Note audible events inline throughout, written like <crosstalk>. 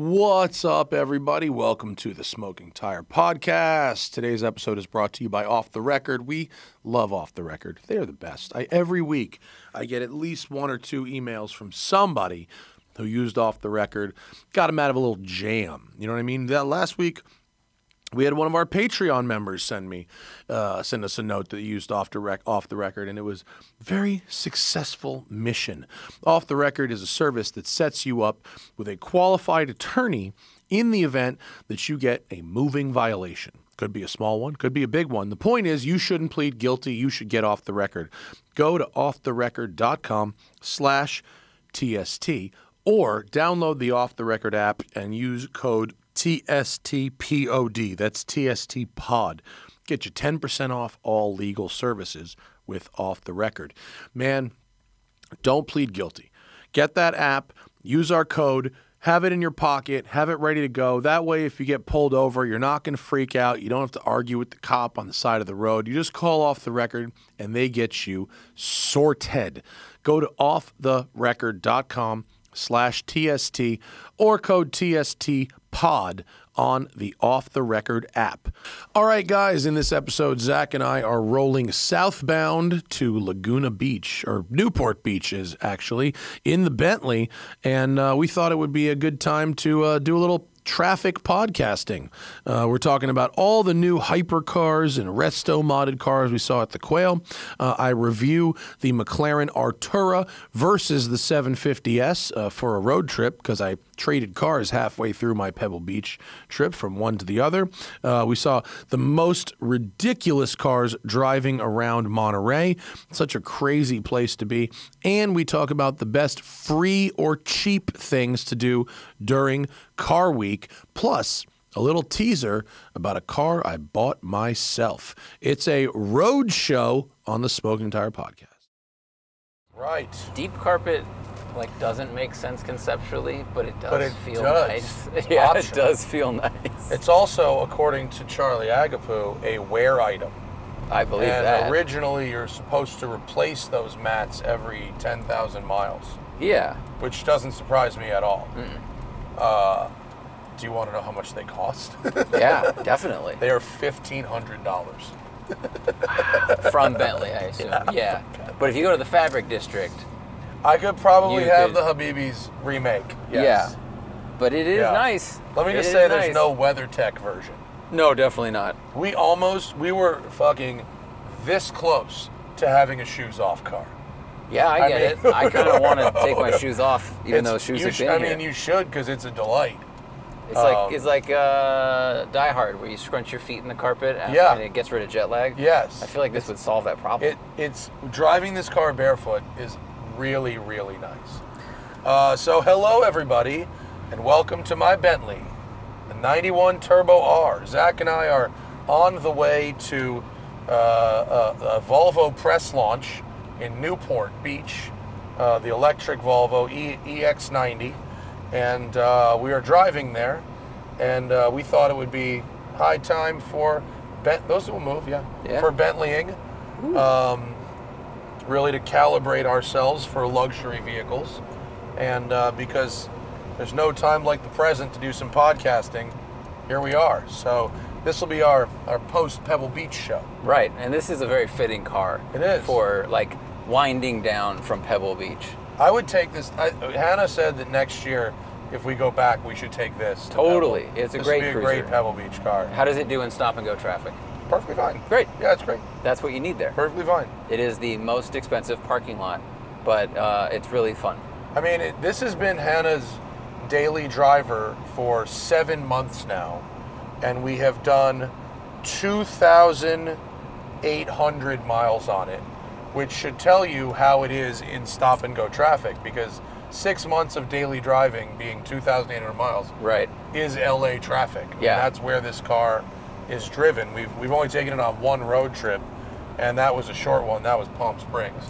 What's up, everybody? Welcome to the Smoking Tire Podcast. Today's episode is brought to you by Off the Record. We love Off the Record. They are the best. I, every week, I get at least one or two emails from somebody who used Off the Record, got them out of a little jam. You know what I mean? That last week, we had one of our Patreon members send me uh, send us a note that he used off the rec- off the record, and it was very successful mission. Off the record is a service that sets you up with a qualified attorney in the event that you get a moving violation. Could be a small one, could be a big one. The point is, you shouldn't plead guilty. You should get off the record. Go to offtherecord.com/slash TST or download the Off the Record app and use code TSTPOD. That's TST Pod. Get you 10% off all legal services with Off the Record. Man, don't plead guilty. Get that app, use our code, have it in your pocket, have it ready to go. That way, if you get pulled over, you're not going to freak out. You don't have to argue with the cop on the side of the road. You just call off the record and they get you sorted. Go to offtherecord.com slash TST or code TST pod on the Off the Record app. All right, guys, in this episode, Zach and I are rolling southbound to Laguna Beach, or Newport Beach is actually, in the Bentley, and uh, we thought it would be a good time to uh, do a little traffic podcasting. Uh, we're talking about all the new hypercars and resto modded cars we saw at the Quail. Uh, I review the McLaren Artura versus the 750S uh, for a road trip because I traded cars halfway through my Pebble Beach trip from one to the other. Uh, we saw the most ridiculous cars driving around Monterey, such a crazy place to be. And we talk about the best free or cheap things to do during Car Week, plus a little teaser about a car I bought myself. It's a road show on the Smoking Tire Podcast. Right. Deep carpet like doesn't make sense conceptually, but it does But it feel does. nice. <laughs> yeah, it does feel nice. It's also, according to Charlie Agapiou, a wear item. I believe and that. originally, you're supposed to replace those mats every 10,000 miles, yeah. which doesn't surprise me at all. Uh, do you want to know how much they cost? <laughs> Yeah, <laughs> definitely. they are $1,500. From Bentley, I assume. Yeah. But if you go to the fabric district, I could probably You have could- the Habibis remake. Yes. yeah. But it is Yeah. nice. Let me It just is say there's nice. no WeatherTech version. No, definitely not. We almost, we were fucking this close to having a shoes off car. Yeah, I I get mean- it. I <laughs> kind of want to take my shoes off, even It's- though shoes you have sh- been I here. mean, you should because it's a delight. it's like um, it's like uh, Die Hard, where you scrunch your feet in the carpet and, Yeah. and it gets rid of jet lag. Yes. I feel like this would solve that problem. It it's driving this car barefoot is really really nice. Uh, so hello everybody, and welcome to my Bentley, the '91 Turbo R. Zach and I are on the way to uh, a, a Volvo press launch in Newport Beach, uh, the electric Volvo e, EX90, and uh, we are driving there, and uh, we thought it would be high time for Bent. Those will move, yeah, Yeah. for Bentleying um, really to calibrate ourselves for luxury vehicles. And uh, because there's no time like the present to do some podcasting, here we are. So this will be our, our post Pebble Beach show. Right, and this is a very fitting car. It is. for like winding down from Pebble Beach. I would take this. I, Hannah said that next year, if we go back, we should take this. to Totally. Pebble. It's a this great would be a cruiser. great Pebble Beach car. How does it do in stop and go traffic? Perfectly fine. Great. Yeah, it's great. That's what you need there. Perfectly fine. It is the most expensive parking lot, but uh, it's really fun. I mean, it, this has been Hannah's daily driver for seven months now, and we have done 2,800 miles on it, which should tell you how it is in stop and go traffic because six months of daily driving being 2,800 miles Right. is LA traffic. I mean, Yeah. that's where this car is driven. We've, we've only taken it on one road trip, and that was a short one. That was Palm Springs.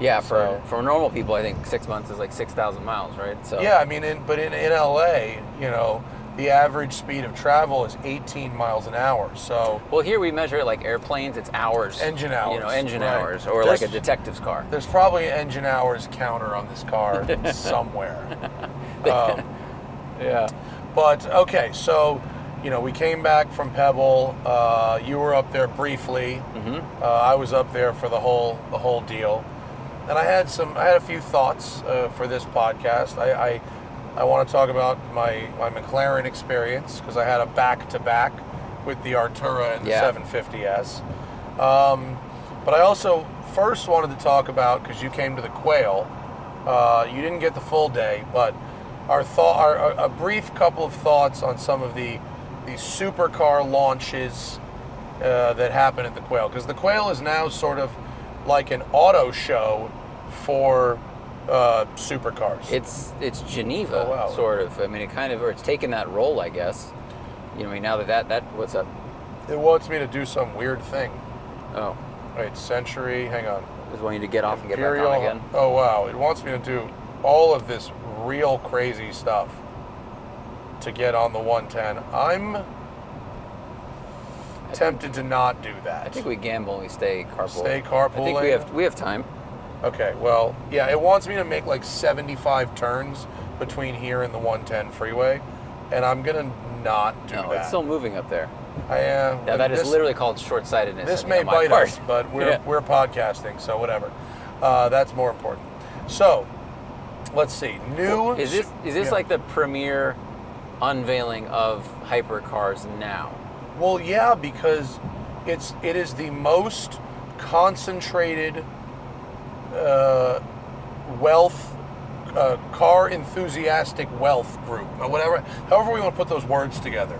Yeah, for So- for normal people, I think six months is like six thousand miles, right? So Yeah, I mean, in, but in, in LA, you know, the average speed of travel is 18 miles an hour. So Well, here we measure it like airplanes. It's hours. Engine hours, You know, engine right. hours, or like a detective's car. there's probably an engine hours counter on this car <laughs> somewhere. Um, <laughs> Yeah. But okay, so you know we came back from Pebble. Uh, you were up there briefly. Mm-hmm. Uh, I was up there for the whole the whole deal, and I had some I had a few thoughts uh, for this podcast. I I, I want to talk about my my McLaren experience because I had a back to back with the Artura and the Yeah. 750s. Um, but I also first wanted to talk about because you came to the Quail. Uh, you didn't get the full day, but our thought, our, a- a brief couple of thoughts on some of the the supercar launches uh, that happen at the Quail, because the Quail is now sort of like an auto show for uh, supercars. It's it's Geneva, Oh, wow. sort of. I mean, it kind of, or it's taken that role, I guess. You know, I mean, now that that, that what's up? it wants me to do some weird thing. Oh, Wait, Century, hang on. just want you to get off and get Imperial. back on again. Oh wow! It wants me to do all of this real crazy stuff to get on the 110. I'm tempted to not do that. I think we gamble and we stay carpool. Stay I think we have we have time. Okay, well, yeah, it wants me to make like 75 turns between here and the 110 freeway, and I'm gonna not do No, that. it's still moving up there. I am. Yeah, that is this, literally called short-sightedness. This I may bite part. us, but we're <laughs> Yeah. we're podcasting, so whatever. Uh, that's more important. So, let's see. New. Is this is this yeah. like the premiere unveiling of hypercars now? Well, yeah, because it's it is the most concentrated uh, wealth, uh, car enthusiastic wealth group, or whatever, however we want to put those words together,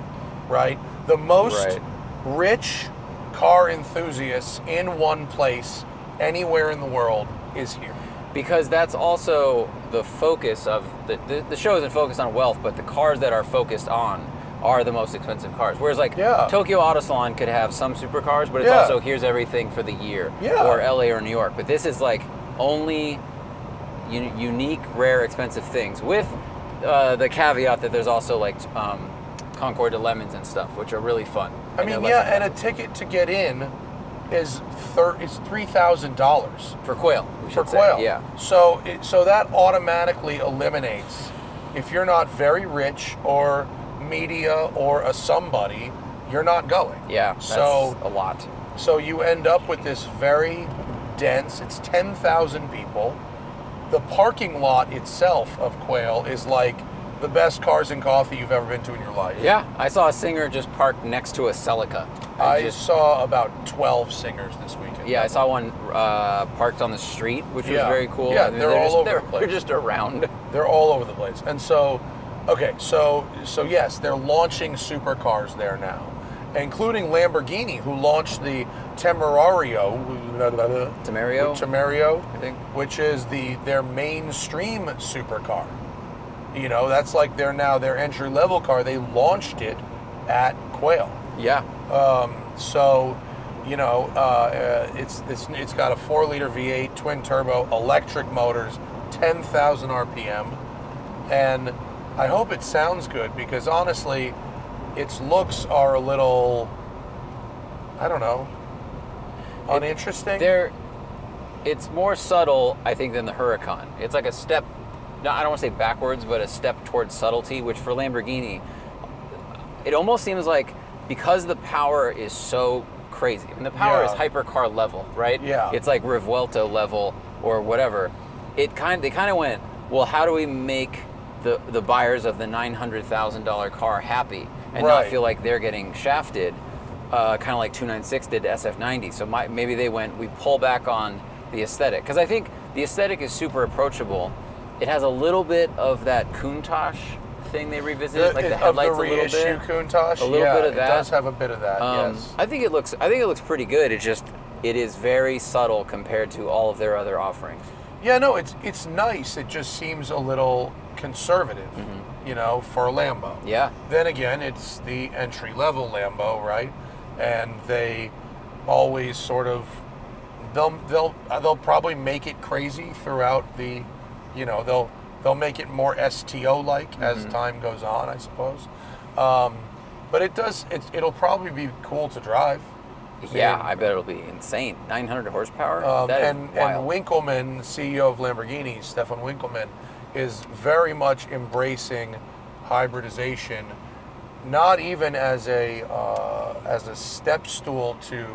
right? The most Right. rich car enthusiasts in one place, anywhere in the world, is here. Because that's also the focus of the, the the show isn't focused on wealth, but the cars that are focused on are the most expensive cars. Whereas like Yeah. Tokyo Auto Salon could have some supercars, but it's Yeah. also here's everything for the year. Yeah. Or LA or New York. But this is like only un- unique, rare, expensive things with uh, the caveat that there's also like um, Concours d'LeMons and stuff, which are really fun. I mean, yeah, and a ticket to get in is thir- is three thousand dollars. for Quail. for should say. quail. Yeah. So it, so that automatically eliminates if you're not very rich or media or a somebody, you're not going. Yeah. That's So a lot. so you end up with this very dense. It's ten thousand people. The parking lot itself of Quail is like the best cars and coffee you've ever been to in your life. Yeah, I saw a singer just parked next to a Celica. I just, saw about twelve singers this weekend. yeah, I saw one uh, parked on the street, which was very cool. Yeah, I mean, they're all just, over they're, the place. They're <laughs> just around. They're all over the place. And so, okay, so so yes, they're launching supercars there now, including Lamborghini, who launched the Temerario, Tamario, Temerario, I think. which is the their mainstream supercar. You know, that's like their now their entry level car. They launched it at Quail. Yeah, Um, so, you know, uh, uh, it's, it's it's got a four liter V8 twin turbo electric motors, 10,000 RPM, and I hope it sounds good because honestly, its looks are a little, I don't know, uninteresting. they're. It's more subtle, I think, than the Huracan. It's like a step. No, I don't want to say backwards, but a step towards subtlety. Which for Lamborghini, it almost seems like because the power is so crazy, and the power Yeah. is hypercar level, right? Yeah. It's like Revuelto level or whatever. It kind they kind of went, well, how do we make the the buyers of the nine hundred thousand dollar car happy and not Right. feel like they're getting shafted, uh, kind of like two nine six did to SF90. So my, maybe they went, we pull back on the aesthetic because I think the aesthetic is super approachable. It has a little bit of that Countach thing they revisited, like the headlights the a little bit. Countach, A little yeah, bit of it does have a bit of that. Um, yes. I think it looks. I think it looks pretty good. It just it is very subtle compared to all of their other offerings. Yeah, no, it's it's nice. It just seems a little conservative, you know, for a Lambo. Yeah. Then again, it's the entry level Lambo, right? And they always sort of they'll they'll they'll probably make it crazy throughout the, you know, they'll they'll make it more STO like as Mm-hmm. time goes on, I suppose. Um, but it does. It, it'll probably be cool to drive. Yeah, I bet it'll be insane. 900 horsepower. um, and, and CEO of Lamborghini, Stephan Winkelmann, is very much embracing hybridization, not even as a uh, as a step stool to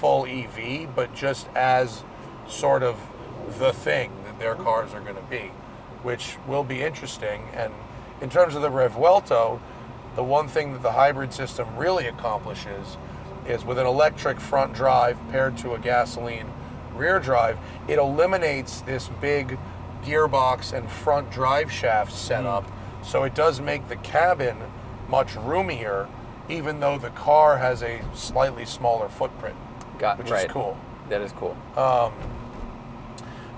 full EV, but just as sort of the thing that their cars are going to be, which will be interesting. And in terms of the Revuelto, the one thing that the hybrid system really accomplishes is with an electric front drive paired to a gasoline rear drive, it eliminates this big gearbox and front drive shaft setup. Mm. So it does make the cabin much roomier, even though the car has a slightly smaller footprint, Got which right. is cool. That is cool. Um,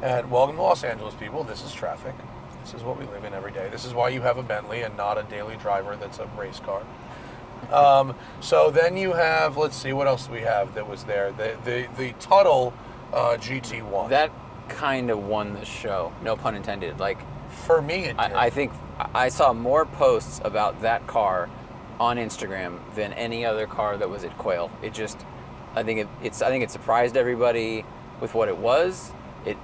And welcome to Los Angeles, people. This is traffic. This is what we live in every day. This is why you have a Bentley and not a daily driver that's a race car. Um, so then you have, let's see, what else do we have that was there? The the, the Tuthill uh, GT1. that kind of won the show. No pun intended. Like For me, it did. I, I think I saw more posts about that car on Instagram than any other car that was at Quail. It just, I think it, it's, I think it surprised everybody with what it was. It,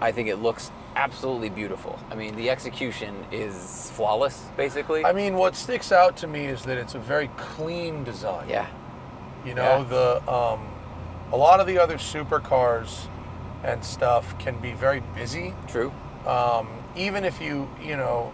I think it looks absolutely beautiful. I mean, the execution is flawless, basically. I mean, what sticks out to me is that it's a very clean design. yeah, You know, Yeah. the um, a lot of the other supercars and stuff can be very busy. true. um, even if you you know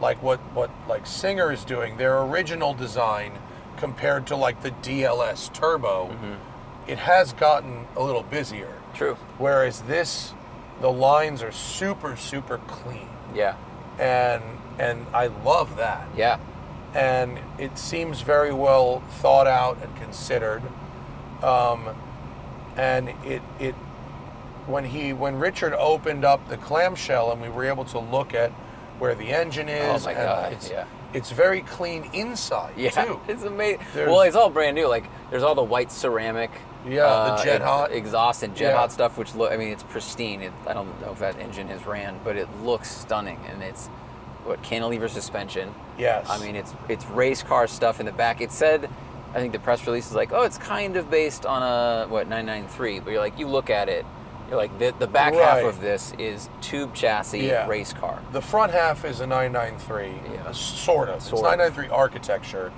like what what like Singer is doing their original design compared to like the DLS Turbo Mm-hmm. it has gotten a little busier True. whereas this the lines are super super clean Yeah. and and I love that Yeah. and it seems very well thought out and considered. Um, and it it when he when Richard opened up the clamshell and we were able to look at where the engine is, Oh my and God, it's yeah. It's very clean inside Yeah, too. <laughs> it's amazing. There's- Well, it's all brand new. Like there's all the white ceramic. Yeah, the uh, Jet Hot. exhaust and jet Yeah. hot stuff. Which look, I mean, it's pristine. It, I don't know if that engine has ran, but it looks stunning. And it's what cantilever suspension. Yes. I mean, it's it's race car stuff in the back. It said, I think the press release is like, oh, it's kind of based on a what 993. But you're like, you look at it, like, the, the back half of this is tube chassis Yeah. race car. The front half is a 993, Yeah. sort of. Sort it's of. 993 architecture,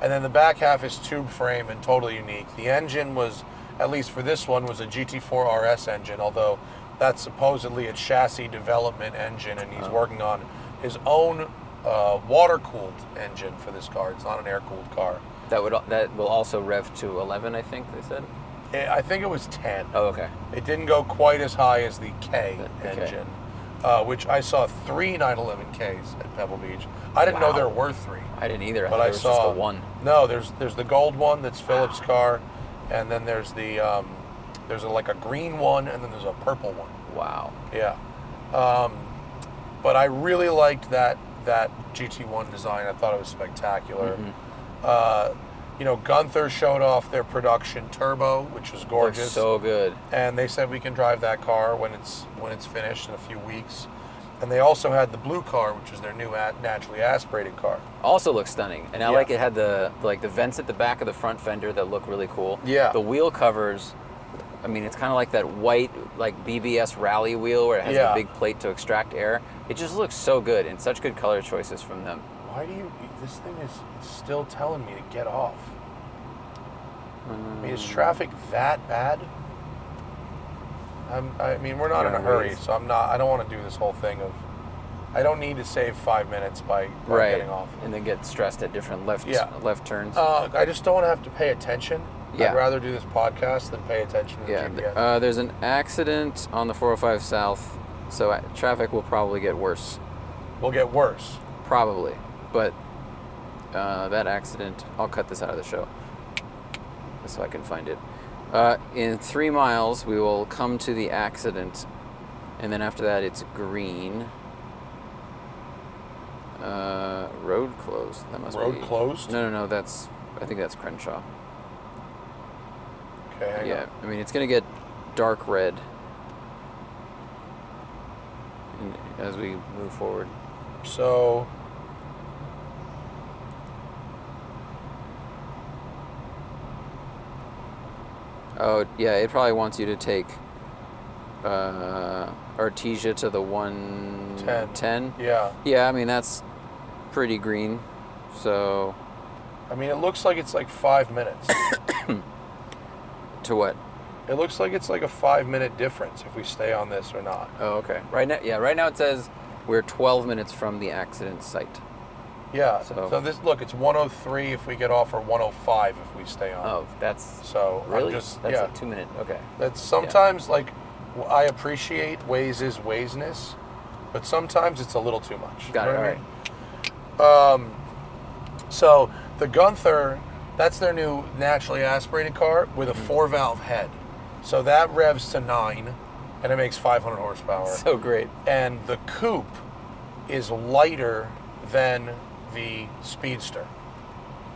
and then the back half is tube frame and totally unique. The engine was, at least for this one, was a GT4 RS engine, although that's supposedly a chassis development engine, and he's working on his own uh, water-cooled engine for this car. It's not an air-cooled car. That would that will also rev to 11. I think they said. Eh, I think it was 10. Oh, okay. It didn't go quite as high as the K the engine, uh, which I saw three 911Ks at Pebble Beach. I didn't know there were three. I didn't either. I but thought I saw just the one. No, there's there's the gold one that's Philip's car, and then there's the um, there's a, like a green one, and then there's a purple one. Wow. Yeah, um, but I really liked that that GT1 design. I thought it was spectacular. Mm-hmm. Uh, you know, Gunther showed off their production turbo, which was gorgeous Looks so good. and they said we can drive that car when it's when it's finished in a few weeks. And they also had the blue car, which is their new naturally aspirated car. Also looks stunning, and I Yeah. like it had the like the vents at the back of the front fender that look really cool. Yeah. The wheel covers. I mean, it's kind of like that white like BBS rally wheel where it has Yeah. the big plate to extract air. It just looks so good, and such good color choices from them. Why do you? This thing is still telling me to get off. I mean, is traffic that bad? I'm, I mean, we're not You're in a hurry, so I'm not. I don't want to do this whole thing of. I don't need to save five minutes by, by right. getting off. And then get stressed at different left Yeah. left turns. Uh, I just don't want to have to pay attention. Yeah. I'd rather do this podcast than pay attention to the yeah. GPS. Uh, there's an accident on the 405 South, so uh, traffic will probably get worse. we'll get worse. Probably, but uh, that accident, I'll cut this out of the show so I can find it. Uh, in three miles, we will come to the accident, and then after that, it's green. Uh, road closed. That must Road be Road closed? No, no, no. That's I think that's Crenshaw. Okay. Yeah. I mean it's gonna get dark red as we move forward. So. Oh yeah, it probably wants you to take uh, Artesia to the one Ten. ten. Yeah. Yeah, I mean that's pretty green. So I mean, it looks like it's like five minutes. <coughs> to what? it looks like it's like a five minute difference if we stay on this or not. Oh, okay. Right now, yeah. Right now it says we're 12 minutes from the accident site. Yeah. So- So, this look, it's 103 if we get off, or 105 if we stay on. Oh, that's So I'm really just that's yeah. a two minute. Okay. That's sometimes like I appreciate Waze's Wazeness, but sometimes it's a little too much. Got You it. All right. mean? So the Gunther, that's their new naturally aspirated car with a Mm-hmm. four valve head. So that revs to nine, and it makes 500 horsepower. So great. and the coupe is lighter than the Speedster.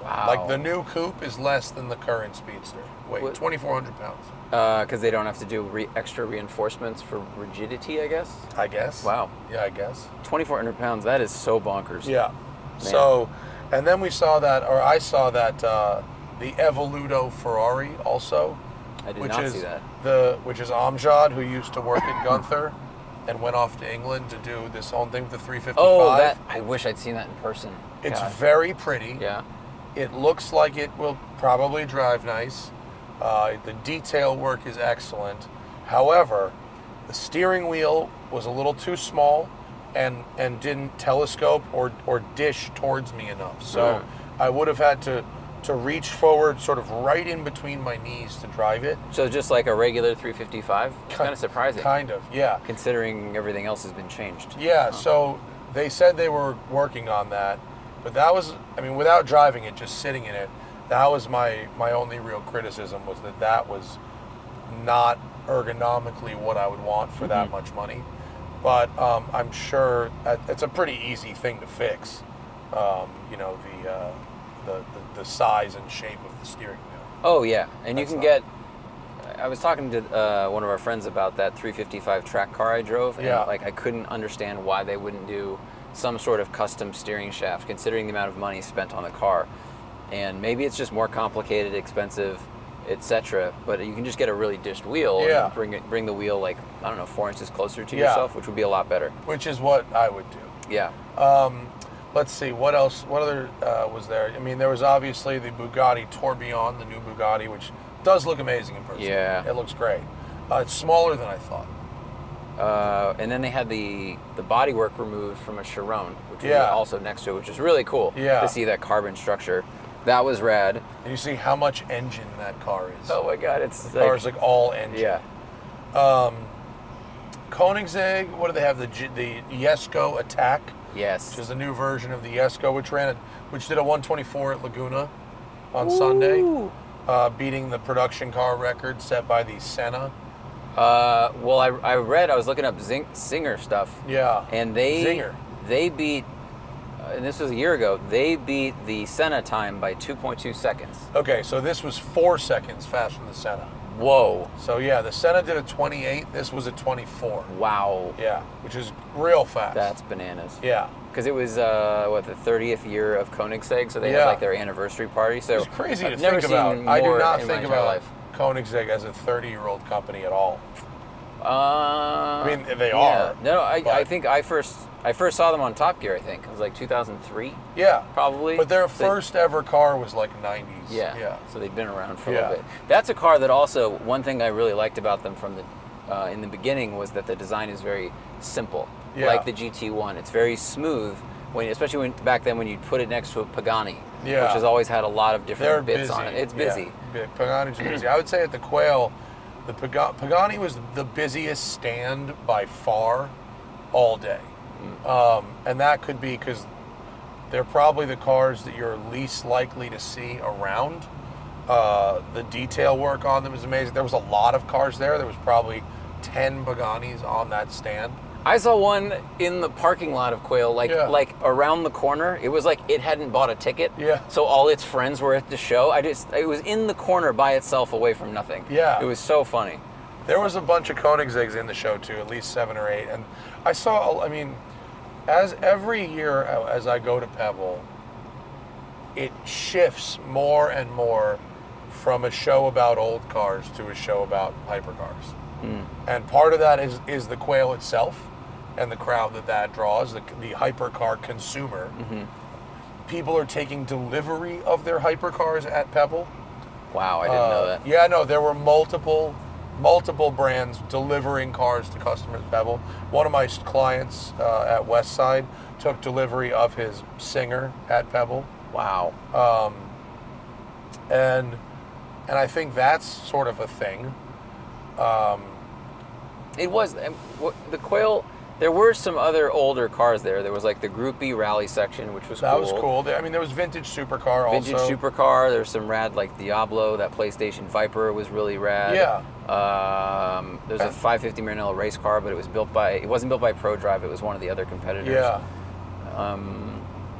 Wow. Like the new coupe is less than the current Speedster. Wait, 2,400 pounds. because Uh, they don't have to do re- extra reinforcements for rigidity, I guess. I guess. Wow. Yeah, I guess. 2,400 pounds. That is so bonkers. Yeah. So, and then we saw that, or I saw that uh, the Evoluto Ferrari also, I did which not is see that. the which is Amjad who used to work at <coughs> Gunther, and went off to England to do this own thing with the 355. Oh, that I wish I'd seen that in person. It's God. very pretty. yeah. It looks like it will probably drive nice. Uh, the detail work is excellent. However, the steering wheel was a little too small and and didn't telescope or, or dish towards me enough. So Right. I would have had to to reach forward sort of right in between my knees to drive it. So just like a regular 355. It's kind of surprising, Kind of, yeah. considering everything else has been changed. Yeah, so they said they were working on that, but that was, I mean, without driving it, just sitting in it, that was my my only real criticism was that that was not ergonomically what I would want for that much money. But um, I'm sure it's a pretty easy thing to fix. Um, you know, the, uh, the, the the size and shape of the steering wheel. Oh yeah, and you can get. I was talking to uh, one of our friends about that 355 track car I drove, and Yeah. like I couldn't understand why they wouldn't do some sort of custom steering shaft, considering the amount of money spent on the car. And maybe it's just more complicated, expensive, etc. But you can just get a really dished wheel Yeah. and bring it, bring the wheel like I don't know four inches closer to Yeah. yourself, which would be a lot better. Which is what I would do. Yeah. Um, let's see what else. What other uh, was there? I mean, there was obviously the Bugatti Tourbillon, the new Bugatti, which does look amazing in person. Yeah. it looks great. Uh, it's smaller than I thought. Uh, and then they had the the bodywork removed from a Chiron, which was also next to it, which is really cool Yeah. to see that carbon structure. That was rad. And you see how much engine that car is. Oh my god, it's the car is like all engine. yeah. Koenigsegg. What do they have? The G- the Jesko Attack, Yes. which is a new version of the Jesko, which ran it, which did a 124 at Laguna on Sunday, uh, beating the production car record set by the Senna. Uh, well, I, I read I was looking up Zing, Singer stuff, Yeah. and they Zinger. they beat, uh, and this was a year ago. They beat the Senna time by 2.2 seconds. Okay, so this was four seconds faster than the Senna. Whoa! So yeah, the Senna did a 28. This was a 24. Wow, Yeah, which is real fast. that's bananas. yeah. Because it was uh, what the 30th year of Koenigsegg, so they had like their anniversary party. So It's crazy I've to never think seen about. I do not think about life. Koenigsegg as a 30-year-old company at all. Uh, I mean, they yeah. are, No, I, I think I first I first saw them on Top Gear. I think it was like 2003, Yeah, probably. but their So- first ever car was like 90s. Yeah. yeah. So they've been around for a Yeah. little bit. That's a car that also one thing I really liked about them from the uh, in the beginning was that the design is very simple, Yeah. like the GT1. It's very smooth when, especially when back then when you put it next to a Pagani, Yeah. which has always had a lot of They're different bits busy. on it. It's yeah. busy. Pagani's busy. I would say at the Quail, the Paga- Pagani was the busiest stand by far all day. Um, and that could be because they're probably the cars that you're least likely to see around. Uh, the detail work on them is amazing. There was a lot of cars there. There was probably 10 Paganis on that stand. I saw one in the parking lot of Quail, like Yeah. like around the corner. It was like it hadn't bought a ticket. Yeah. So all its friends were at the show. I just it was in the corner by itself, away from nothing. Yeah. It was so funny. There was a bunch of Koenigsegg's in the show too, at least seven or eight. And I saw, I mean, as every year as I go to Pebble, it shifts more and more from a show about old cars to a show about hypercars. Hmm. And part of that is is the quail itself and the crowd that that draws, the, the hypercar consumer. people are taking delivery of their hypercars at Pebble. Wow, I didn't know Uh, that. Yeah, no, there were multiple, multiple brands delivering cars to customers at Pebble. One of my clients uh, at Westside took delivery of his Singer at Pebble, Wow. Um, and and I think that's sort of a thing. Um, It was the Quail. There were some other older cars there. There was like the Group B Rally section, which was That cool. was cool. I mean, there was vintage supercar Vintage also. supercar. There's some rad like Diablo. That PlayStation Viper was really rad. Yeah. Um, there's a 550 Maranello race car, but it was built by. It wasn't built by ProDrive. It was one of the other competitors. Yeah,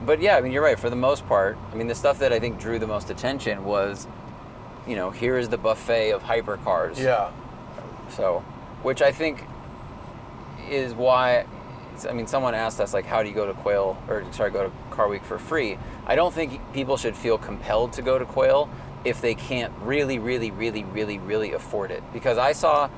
But yeah, I mean, you're right. For the most part, I mean, the stuff that I think drew the most attention was, you know, here is the buffet of hypercars. yeah, So, which I think is why. I mean, someone asked us like, how do you go to Quail or sorry, go to Car Week for free? I don't think people should feel compelled to go to Quail if they can't really, really, really, really, really afford it. Because I saw,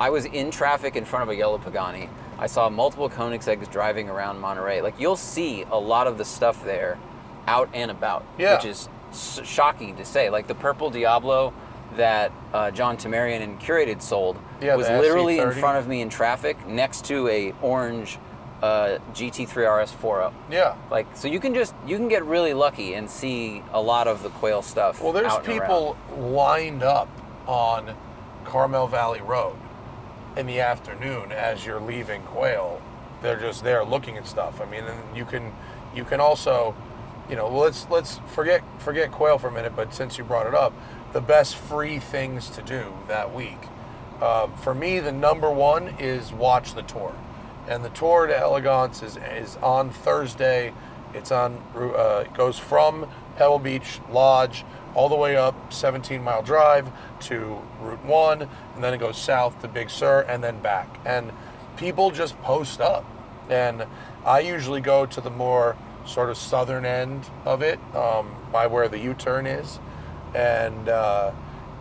I was in traffic in front of a yellow Pagani. I saw multiple Koenigsegg's driving around Monterey. Like you'll see a lot of the stuff there, out and about, Yeah. which is s- shocking to say. Like the purple Diablo that uh, John Temerian and Curated sold Yeah, was literally in front of me in traffic next to a orange uh, GT3 RS 4.0. yeah. Like so, you can just you can get really lucky and see a lot of the Quail stuff. Well, there's and around. people lined up on Carmel Valley Road in the afternoon as you're leaving Quail. They're just there looking at stuff. I mean, and you can you can also, you know, let's let's forget forget Quail for a minute. But since you brought it up, the best free things to do that week. Um, for me, the number one is watch the tour, and the tour d'Elegance is is on Thursday. It's on uh, it goes from Pebble Beach Lodge all the way up 17 Mile Drive to Route One, and then it goes south to Big Sur, and then back. And people just post up, and I usually go to the more sort of southern end of it, um, by where the U-turn is, and. Uh,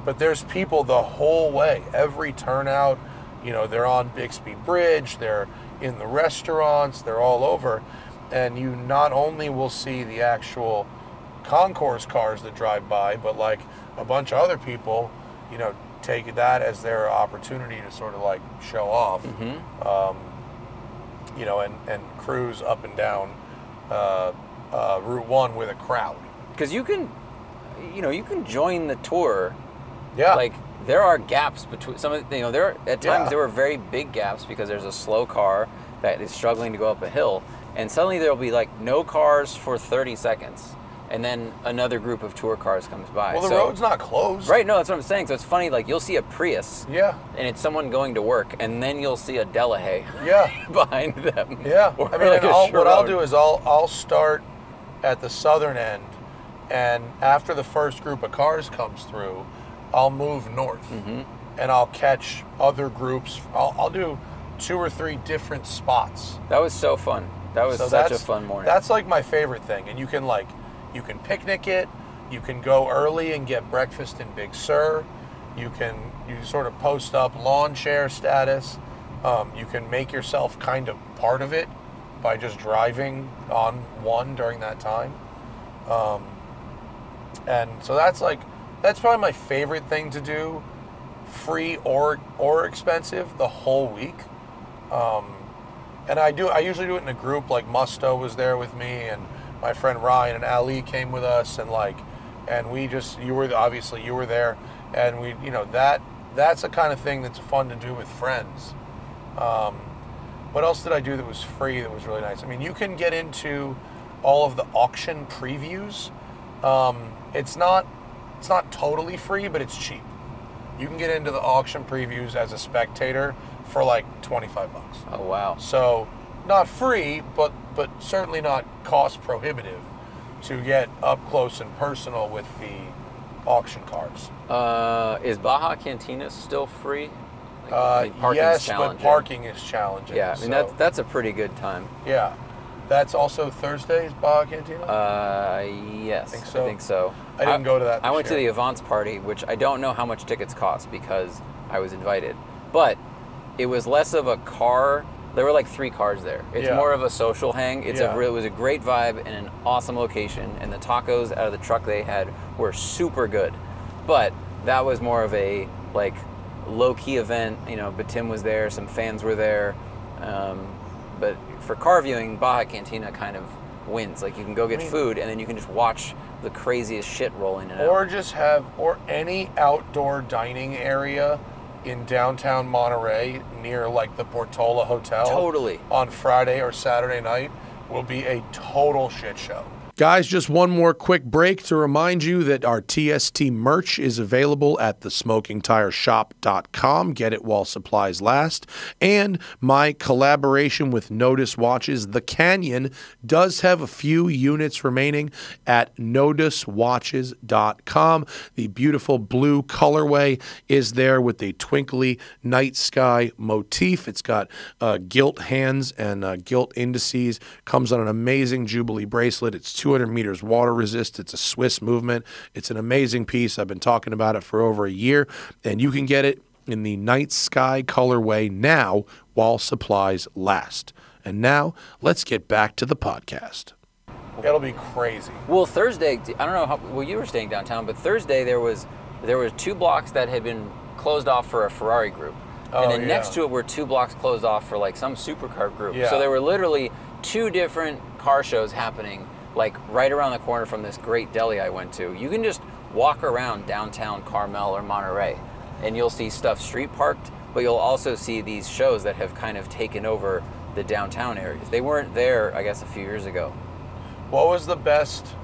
but there's people the whole way, every turnout. You know, they're on Bixby Bridge, they're in the restaurants, they're all over. And you not only will see the actual concourse cars that drive by, but like a bunch of other people, you know, take that as their opportunity to sort of like show off, um, you know, and, and cruise up and down uh, uh, Route 1 with a crowd. because you can, you know, you can join the tour Yeah. like there are gaps between some of you know there are, at times Yeah. there were very big gaps because there's a slow car that is struggling to go up a hill and suddenly there'll be like no cars for 30 seconds and then another group of tour cars comes by well, the So- road's not closed. right no that's what i'm saying so it's funny like you'll see a prius Yeah. and it's someone going to work and then you'll see a delahaye Yeah. <laughs> behind them Yeah, <laughs> I mean, like I'll, what I'll do is I'll I'll start at the southern end, and after the first group of cars comes through, I'll move north, Mm-hmm. and I'll catch other groups. I'll, I'll do two or three different spots. that was so fun that was So such a fun morning That's like my favorite thing, and you can like you can picnic it. You can go early and get breakfast in Big Sur. You can you sort of post up lawn chair status. Um, you can make yourself kind of part of it by just driving on one during that time. Um, and so that's like that's probably my favorite thing to do, free or or expensive the whole week. Um, and I do I usually do it in a group. Like Musto was there with me, and my friend Ryan and Ali came with us, and like, and we just you were obviously you were there, and we you know that that's the kind of thing that's fun to do with friends. Um, what else did I do that was free that was really nice? I mean, you can get into all of the auction previews. Um, it's not it's not totally free, but it's cheap. You can get into the auction previews as a spectator for like 25 bucks. oh wow So, not free, but but certainly not cost prohibitive to get up close and personal with the auction cars. uh, is baja cantina still free Like, Uh, yes, but parking is challenging. Yeah, I mean so- that's that's a pretty good time. yeah. That's also Thursday's Baja Cantina. Uh, yes, Think so? I think so. I didn't go to that I went to the. Avance party, which I don't know how much tickets cost because I was invited, but it was less of a car there were like three cars there. It's Yeah. more of a social hang. It's Yeah. a it was a great vibe and an awesome location, and the tacos out of the truck they had were super good. But that was more of a like low key event, you know. But Tim was there, some fans were there, um, but for car viewing, Baja Cantina kind of wins. Like you can go get mean- food, and then you can just watch the craziest shit rolling in and out. Or just have, or any outdoor dining area in downtown Monterey near like the Portola Hotel. Totally. On Friday or Saturday night will be a total shit show. Guys, just one more quick break to remind you that our TST merch is available at thesmokingtireshop.com. Get it while supplies last. And my collaboration with Nodus Watches, The Canyon, does have a few units remaining at noduswatches.com. The beautiful blue colorway is there with the twinkly night sky motif. It's got uh, gilt hands and uh, gilt indices. Comes on an amazing Jubilee bracelet. It's 200 meters water resist. It's a Swiss movement. It's an amazing piece. I've been talking about it for over a year, and you can get it in the night sky colorway now while supplies last. And now let's get back to the podcast. It'll be crazy. Well, Thursday, I don't know how well you were staying downtown, but Thursday there was there was two blocks that had been closed off for a Ferrari group, Oh, and then yeah. next to it were two blocks closed off for like some supercar group. Yeah. So there were literally two different car shows happening, like right around the corner from this great deli I went to. You can just walk around downtown Carmel or Monterey, and you'll see stuff street parked, but you'll also see these shows that have kind of taken over the downtown areas. They weren't there, I guess, a few years ago. What was the best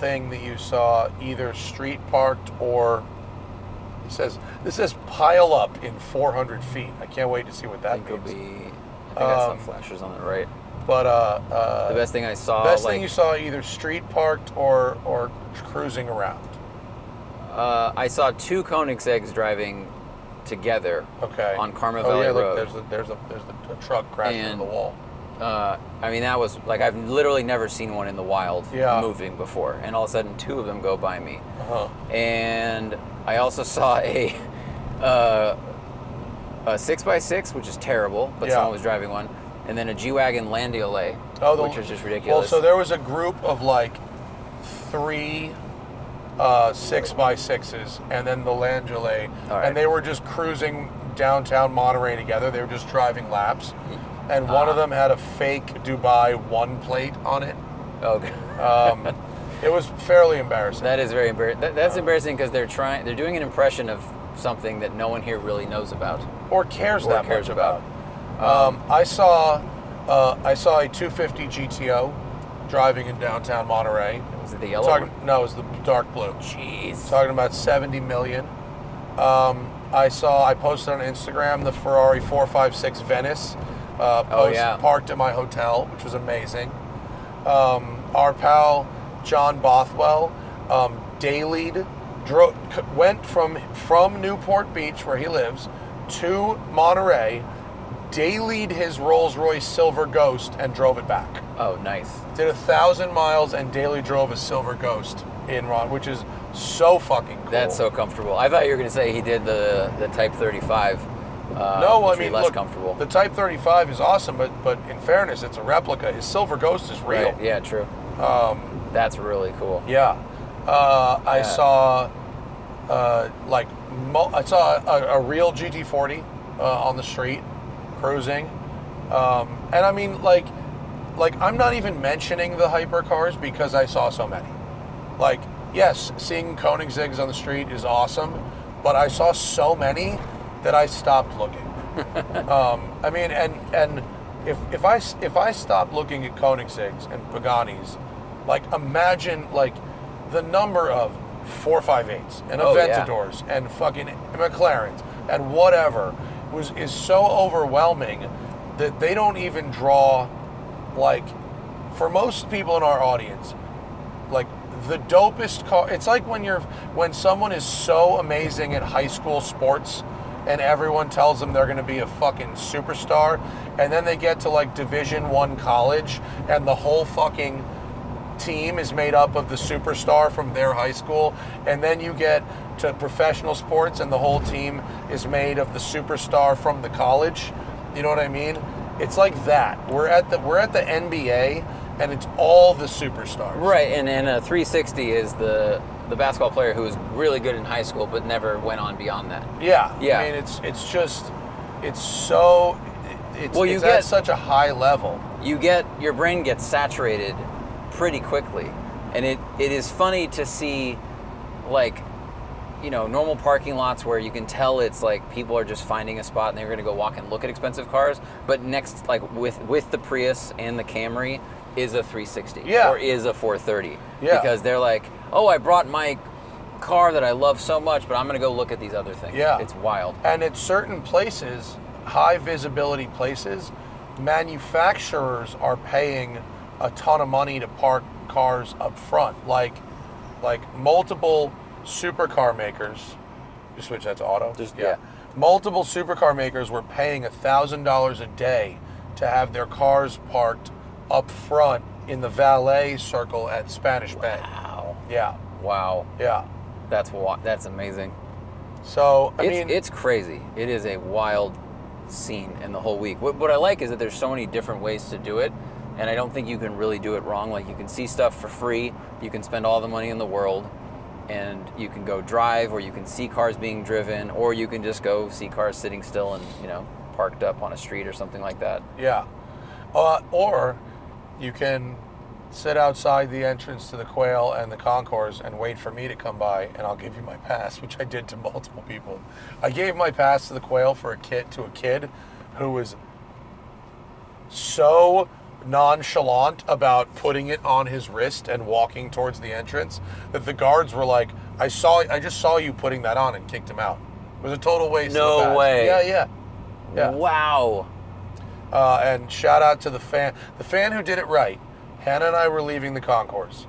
thing that you saw, either street parked or it says this says pile up in 400 feet. I can't wait to see what that I think it'll means. be. I think Um, the flashers on the right. But uh, uh, The best thing I saw, best like, thing you saw, either street parked or or cruising around. uh, I saw two Koenigsegg's driving together Okay. on Carmel oh, Valley yeah, Road. Look, there's a, there's a there's a, a truck crashing into the wall. uh, I mean, that was like I've literally never seen one in the wild Yeah. moving before, and all of a sudden, two of them go by me. Uh-huh. And I also <laughs> saw a uh, a six x six, which is terrible, but Yeah. someone was driving one, and then a G wagon Landaulet, Oh, the- which was just ridiculous. Well, so there was a group of like three uh, six by sixes, and then the All right. and they were just cruising downtown Monterey together. They were just driving laps, and one of Ah. them had a fake Dubai one plate on it. oh, Um, <laughs> it was fairly embarrassing. That is very embarrassing. That, that's embarrassing because they're trying. They're doing an impression of something that no one here really knows about. or cares Or that cares much about. about. Um, I saw uh, I saw a 250 GTO driving in downtown Monterey. Was it the yellow? Talking, one? no, it was the dark blue. Jeez. Talking about 70 million. Um, I saw, I posted on Instagram the Ferrari 456 Venice. Uh, post, Oh, yeah. Parked at my hotel, which was amazing. Um, our pal John Bothwell um, dailied, dro- went from from Newport Beach, where he lives, to Monterey, dailied his Rolls Royce Silver Ghost, and drove it back Oh, nice. did a thousand miles and daily drove a silver ghost in Ron, which is so fucking cool. That's so comfortable. I thought you were going to say he did the the Type 35. Uh, no, I mean, less look, comfortable. the Type 35 is awesome, but but in fairness, it's a replica. His silver ghost is real. Right, Yeah, true. Um, That's really cool. yeah, uh, I Yeah. saw uh, like mo- I saw a, a real GT40 uh, on the street cruising, um, and I mean like like I'm not even mentioning the hypercars because I saw so many. Like yes, seeing Koenigsegg's on the street is awesome, but I saw so many that I stopped looking. <laughs> um, I mean, and and if if I if I stopped looking at Koenigsegg's and Pagani's, like imagine like the number of four five eights and Oh, yeah. Aventadors and fucking McLarens and whatever was is so overwhelming that they don't even draw like for most people in our audience like the dopest car it's like when you're when someone is so amazing at high school sports and everyone tells them they're going to be a fucking superstar and then they get to like division 1 college and the whole fucking team is made up of the superstar from their high school and then you get to professional sports and the whole team is made of the superstar from the college you know what i mean It's like that. We're at the we're at the NBA, and it's all the superstars. Right, and, and uh, a 360 is the the basketball player who was really good in high school but never went on beyond that. Yeah. Yeah. I mean, it's it's just it's so it's, Well, you it's get- such a high level. you get your brain gets saturated pretty quickly and it, it is funny to see like you know normal parking lots where you can tell it's like people are just finding a spot and they're going to go walk and look at expensive cars but next like with with the prius and the camry is a 360 Yeah. or is a 430 Yeah. because they're like oh i brought my car that i love so much but i'm going to go look at these other things Yeah. it's wild And at certain places, high visibility places, manufacturers are paying a ton of money to park cars up front. Like like multiple supercar makers. You switch that to auto? Just- yeah. Multiple supercar makers were paying a thousand dollars a day to have their cars parked up front in the valet circle at Spanish Bay. wow Yeah. wow Yeah. that's that's amazing So I it's, mean it's crazy. It is a wild scene in the whole week. What, what I like is that there's so many different ways to do it, and I don't think you can really do it wrong. Like you can see stuff for free, you can spend all the money in the world, and you can go drive, or you can see cars being driven, or you can just go see cars sitting still and you know parked up on a street or something like that. Yeah. Uh, or you can sit outside the entrance to the Quail and the Concours and wait for me to come by, and I'll give you my pass, <laughs> which I did to multiple people. I gave my pass to the Quail for a kid to a kid who was so nonchalant about putting it on his wrist and walking towards the entrance that the guards were like, "I saw, I just saw you putting that on," and kicked him out. It was a total waste. of No way. Yeah, yeah. Yeah. Wow. Uh, and shout out to the fan, the fan who did it right. Hannah and I were leaving the concours,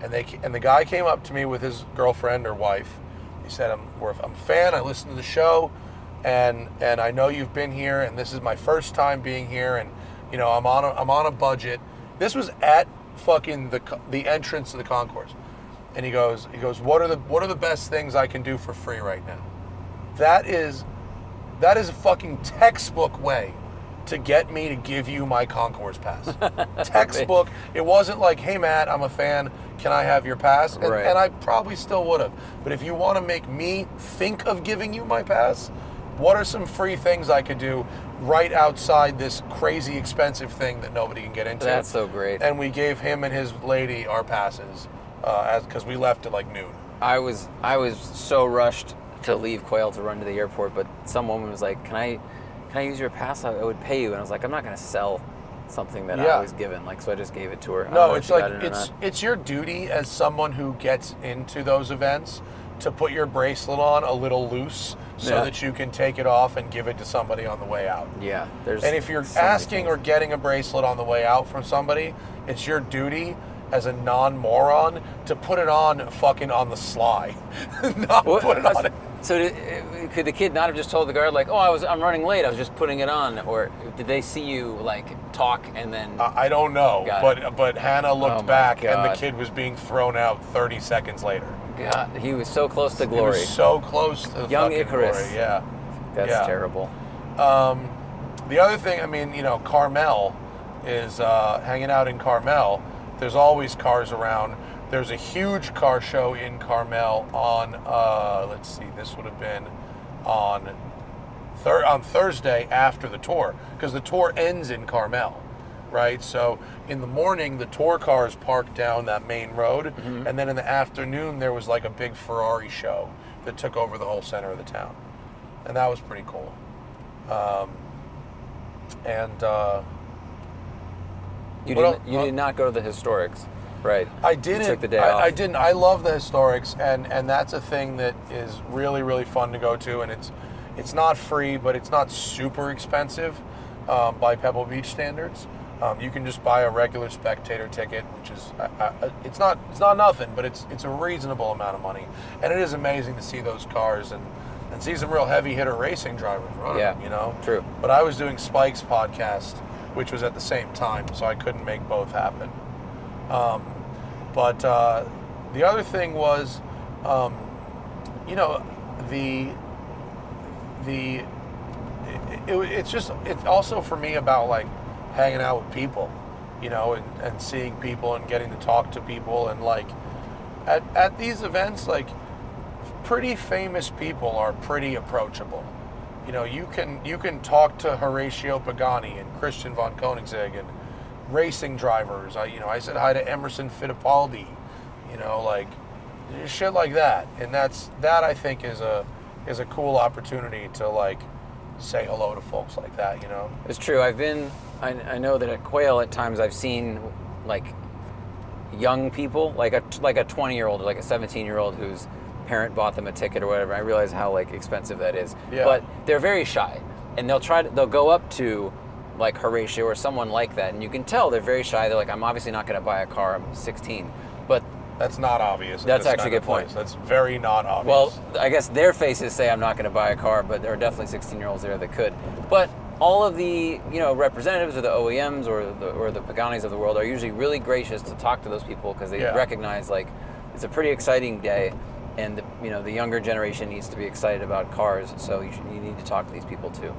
and they and the guy came up to me with his girlfriend or wife. He said, "I'm we're, I'm a fan. I listen to the show, and and I know you've been here, and this is my first time being here, and you know I'm on a, I'm on a budget. This was at fucking the the entrance to the concours, and he goes he goes what are the what are the best things I can do for free right now? That is that is a fucking textbook way to get me to give you my concours pass. <laughs> textbook. It wasn't like, hey Matt, I'm a fan. Can I have your pass? And, Right. and I probably still would have. But if you want to make me think of giving you my pass, what are some free things I could do right outside this crazy expensive thing that nobody can get into? That's so great. And we gave him and his lady our passes uh, as because we left at like noon. I was I was so rushed to leave Quail to run to the airport, but some woman was like, "Can I, can I use your pass? I I would pay you." And I was like, "I'm not going to sell something that Yeah. I was given." Like, so I just gave it to her. I don't know No, it's like it it's it's your duty as someone who gets into those events to put your bracelet on a little loose so Yeah. that you can take it off and give it to somebody on the way out. yeah. There's And if you're asking or getting a bracelet on the way out from somebody, it's your duty as a non-moron to put it on fucking on the sly. <laughs> Not put it on it. So did, eh, could the kid not have just told the guard like, "Oh, I was I'm running late. I was just putting it on," or did they see you like talk and then? I I don't know, but but Hannah looked Oh back and the kid was being thrown out 30 seconds later. God, he was so close to He glory. was so close to Young Icarus. glory. Yeah. That's yeah. terrible. Um, the other thing, I mean, you know, Carmel is uh, hanging out in Carmel. There's always cars around. There's a huge car show in Carmel on, uh, let's see, this would have been on thir- on Thursday after the tour because the tour ends in Carmel, right? So in the morning, the tour cars parked down that main road, and then in the afternoon, there was like a big Ferrari show that took over the whole center of the town, and that was pretty cool. Um, and uh, You did you did not go to the historics, right? I didn't. took the day I, off. I didn't. I love the historics, and and that's a thing that is really really fun to go to, and it's it's not free, but it's not super expensive um, by Pebble Beach standards. Um, you can just buy a regular spectator ticket, which is uh, uh, it's not it's not nothing, but it's it's a reasonable amount of money, and it is amazing to see those cars and and see some real heavy hitter racing drivers running. Yeah, them, you know. true. But I was doing Spike's podcast, which was at the same time, so I couldn't make both happen. Um, but uh, the other thing was, um, you know, the the it, it, it's just it's also for me about like hanging out with people, you know, and, and seeing people and getting to talk to people and like at at these events like pretty famous people are pretty approachable. You know, you can you can talk to Horacio Pagani and Christian von Koenigsegg and racing drivers. I you know I said hi to Emerson Fittipaldi. You know, like shit like that, and that's that I think is a is a cool opportunity to like say hello to folks like that. You know. It's true. I've been. I, I know that at Quail at times I've seen like young people, like a like a 20 year old or like a 17 year old whose parent bought them a ticket or whatever. I realize how like expensive that is. Yeah. But they're very shy, and they'll try to they'll go up to like Horacio or someone like that, and you can tell they're very shy. They're like, I'm obviously not going to buy a car. I'm 16, but That's not obvious. at That's actually a good point. place. That's very not obvious. Well, I guess their faces say I'm not going to buy a car, but there are definitely 16 year olds there that could. But all of the you know representatives or the OEMs or the or the Paganis of the world are usually really gracious to talk to those people because they Yeah. recognize like it's a pretty exciting day, and the, you know the younger generation needs to be excited about cars. So you, should, you need to talk to these people too.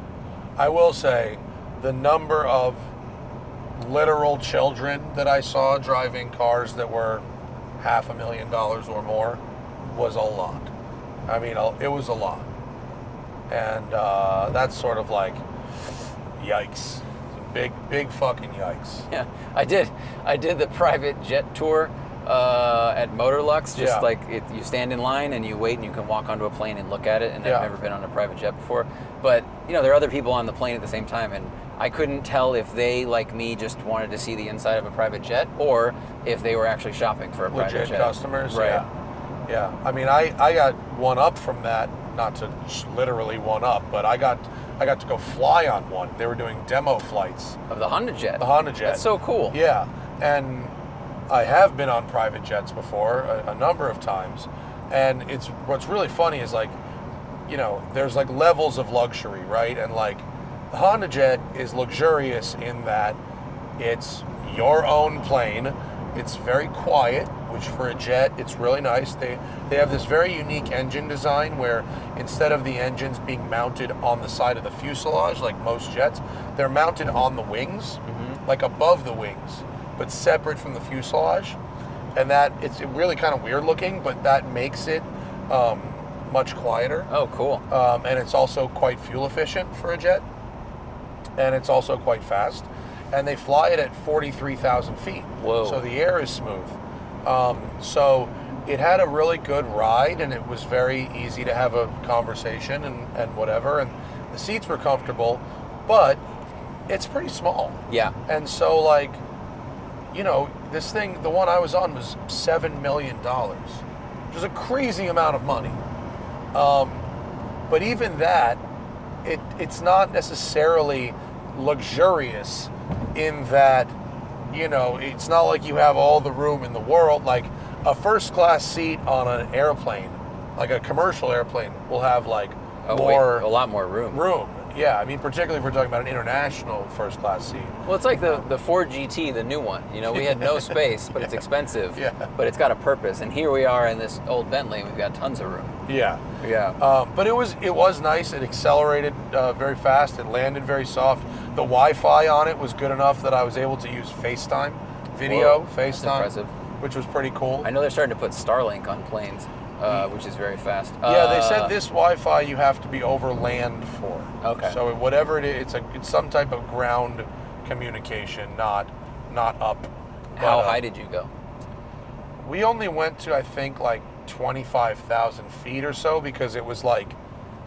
I will say the number of literal children that I saw driving cars that were half a million dollars or more was a lot. I mean, it was a lot. And uh, that's sort of like, yikes. Big, big fucking yikes. <laughs> Yeah, I did. I did the private jet tour uh, at Motorlux. Just Yeah. like it, you stand in line and you wait, and you can walk onto a plane and look at it. And Yeah. I've never been on a private jet before, but you know there are other people on the plane at the same time, and I couldn't tell if they, like me, just wanted to see the inside of a private jet, or if they were actually shopping for a private jet. customers. right? Yeah, yeah. I mean, I I got one up from that. Not to literally one up, but I got I got to go fly on one. They were doing demo flights. Of the Honda jet. The Honda jet. That's so cool. Yeah, and I have been on private jets before a, a number of times, and it's what's really funny is like, you know, there's like levels of luxury, right? And like, the Honda jet is luxurious in that it's your own plane. It's very quiet, which for a jet, it's really nice. They they have this very unique engine design where instead of the engines being mounted on the side of the fuselage like most jets, they're mounted on the wings, like above the wings, but separate from the fuselage. And that it's really kind of weird looking, but that makes it um, much quieter Oh, cool. um, and it's also quite fuel efficient for a jet, and it's also quite fast. And they fly it at 43,000 feet. Whoa. So the air is smooth. Um, so it had a really good ride, and it was very easy to have a conversation and, and whatever. And the seats were comfortable, but it's pretty small. Yeah. And so, like, you know, this thing, the one I was on was $7 million, which is a crazy amount of money. Um, but even that, it, it's not necessarily luxurious in that, you know, it's not like you have all the room in the world. Like a first class seat on an airplane, like a commercial airplane, will have like Oh, more wait, a lot more room. room. Yeah, I mean, particularly if we're talking about an international first class seat. Well, it's like the, the Ford GT, the new one. You know, we had no <laughs> space, but it's expensive. Yeah. But it's got a purpose. And here we are in this old Bentley, and we've got tons of room. Yeah. Yeah. Um, but it was it was nice. It accelerated uh, very fast. It landed very soft. The Wi-Fi on it was good enough that I was able to use FaceTime video, Whoa, that's FaceTime, impressive. which was pretty cool. I know they're starting to put Starlink on planes, uh, which is very fast. yeah, they Uh, said this Wi-Fi you have to be over land for. Okay. So whatever it is, it's a it's some type of ground communication, not not up. How But, uh, high did you go? we only went to I think like twenty five thousand feet or so because it was like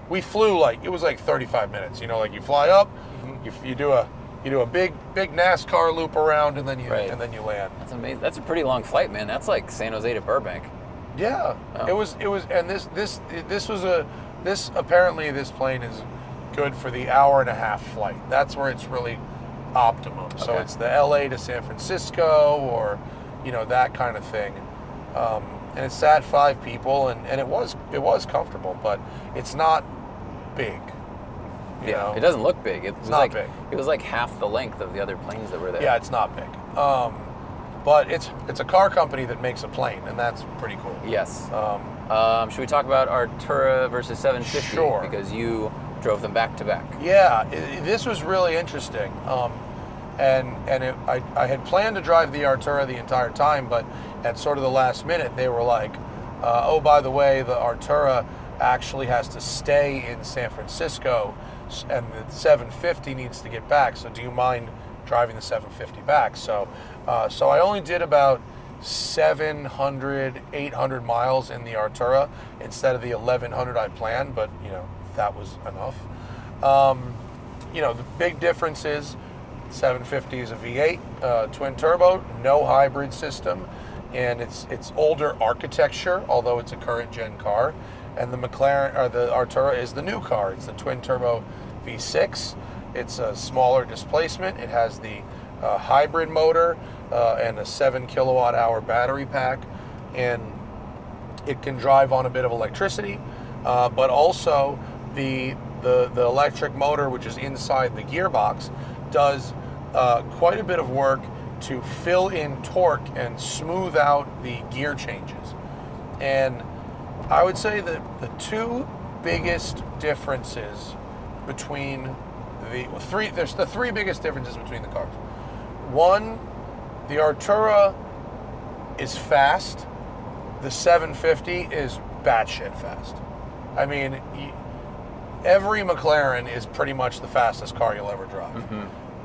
we flew like it was like thirty five minutes. You know, like you fly up, Mm-hmm. you, you do a you do a big big NASCAR loop around and then you Right. and then you land. That's amazing. That's a pretty long flight, man. That's like San Jose to Burbank. Yeah, Oh. it was it was and this this this was a this apparently this plane is good for the hour and a half flight. That's where it's really optimum. So it's the LA to San Francisco or you know that kind of thing. Um, and it sat five people and, and it was it was comfortable, but it's not big. You yeah. know? It doesn't look big. It was not like big. it was like half the length of the other planes that were there. Yeah, it's not big. Um, but it's it's a car company that makes a plane, and that's pretty cool. Yes. Um, Um, should we talk about Artura versus 750? Sure. Because you drove them back to back. Yeah, i this was really interesting. Um, and and it, I, I had planned to drive the Artura the entire time, but at sort of the last minute, they were like, uh, oh, by the way, the Artura actually has to stay in San Francisco, and the 750 needs to get back. So do you mind driving the 750 back? So, uh, so I only did about 700, 800 miles in the Artura instead of the 1100 I planned, but you know that was enough. Um, you know the big difference is 750 is a V8 uh, twin turbo, no hybrid system, and it's it's older architecture, although it's a current gen car. And the McLaren or the Artura is the new car. It's the twin turbo V6. It's a smaller displacement. It has the uh, hybrid motor uh, and a seven kilowatt hour battery pack, and it can drive on a bit of electricity, uh, but also the, the the electric motor, which is inside the gearbox, does uh, quite a bit of work to fill in torque and smooth out the gear changes. And I would say that the two biggest differences between the three there's the three biggest differences between the cars. One, the Artura is fast the 750 is batshit fast. I mean, every McLaren is pretty much the fastest car you'll ever drive.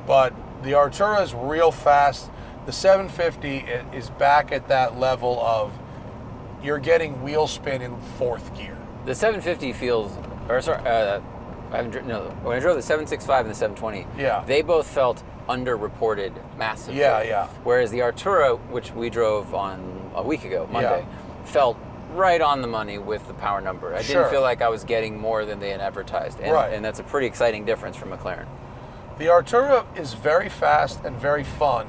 But the Artura is real fast. The 750 is back at that level of you're getting wheel spin in fourth gear. The 750 feels, or sorry, uh, I haven't no. When I drove the 765 and the 720, Yeah. they both felt underreported massively. Yeah, yeah. Whereas the Artura, which we drove on a week ago, Monday, felt right on the money with the power number. I Sure. didn't feel like I was getting more than they had advertised, and, Right. and that's a pretty exciting difference from McLaren. The Artura is very fast and very fun,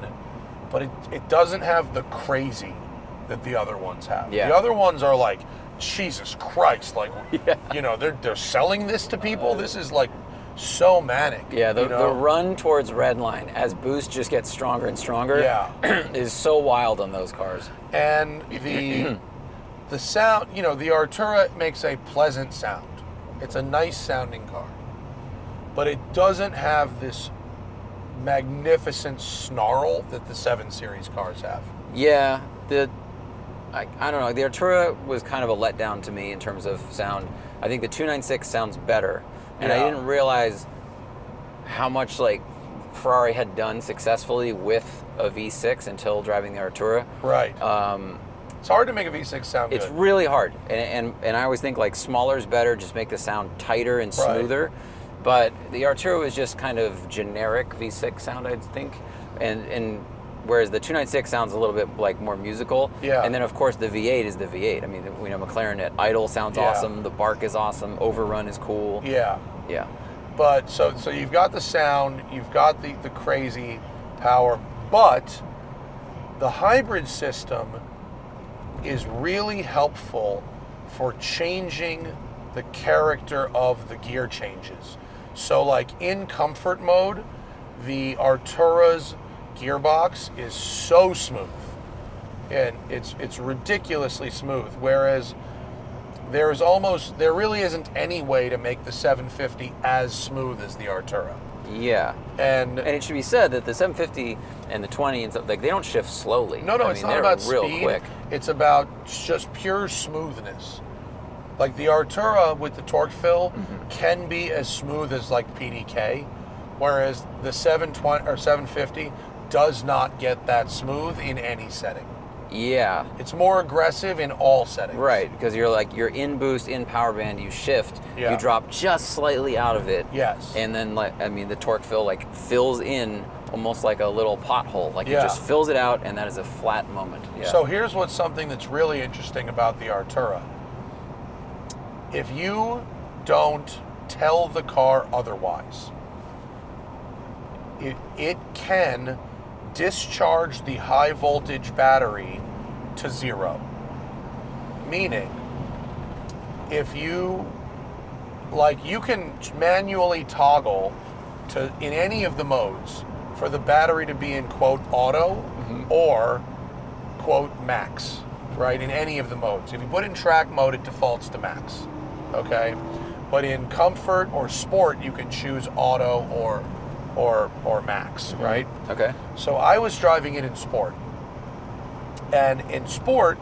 but it, it doesn't have the crazy that the other ones have. Yeah. The other ones are like, Jesus Christ, like, <laughs> Yeah. you know, they're, they're selling this to people. Uh, this is like so manic. Yeah, the, you know? the run towards redline as boost just gets stronger and stronger Yeah. <clears throat> is so wild on those cars. and the <clears throat> the sound, you know, the Artura makes a pleasant sound. It's a nice sounding car, but it doesn't have this magnificent snarl that the 7 Series cars have. Yeah, the I, I don't know. The Artura was kind of a letdown to me in terms of sound. I think the 296 sounds better, and I didn't realize how much like Ferrari had done successfully with a V6 until driving the Artura. Right. Um, it's hard to make a V6 sound it's good. really hard, and, and and I always think like smaller is better, just make the sound tighter and smoother. Right. But the Artura was just kind of generic V6 sound, I think, and and whereas the 296 sounds a little bit like more musical. Yeah. And then of course the V8 is the V8. I mean, we know McLaren at idle sounds Yeah. awesome. The Bark is awesome. Overrun is cool. yeah. Yeah. But so so you've got the sound, you've got the, the crazy power, but the hybrid system is really helpful for changing the character of the gear changes. So like in comfort mode, the Artura's gearbox is so smooth. And it's it's ridiculously smooth. Whereas there is almost there really isn't any way to make the 750 as smooth as the Artura. Yeah. And And it should be said that the 750 and the 20 and stuff like they don't shift slowly. no, no, I it's mean, not about real speed. quick. It's about just pure smoothness. Like the Artura with the torque fill Mm-hmm. can be as smooth as like PDK, whereas the 720 or 750 does not get that smooth in any setting. Yeah. It's more aggressive in all settings. Right, because you're like you're in boost, in power band, you shift, Yeah. you drop just slightly out of it. Yes. And then like I mean the torque fill like fills in almost like a little pothole. Like Yeah. it just fills it out and that is a flat moment. Yeah. So here's what's something that's really interesting about the Artura. If you don't tell the car otherwise, it, it can discharge the high voltage battery to zero. Meaning, if you like you can manually toggle to in any of the modes for the battery to be in quote auto mm-hmm. or quote max, right? In any of the modes. If you put in track mode, it defaults to max. Okay? But in comfort or sport, you can choose auto or or or max, mm-hmm. right? Okay. So I was driving it in sport. And in sport,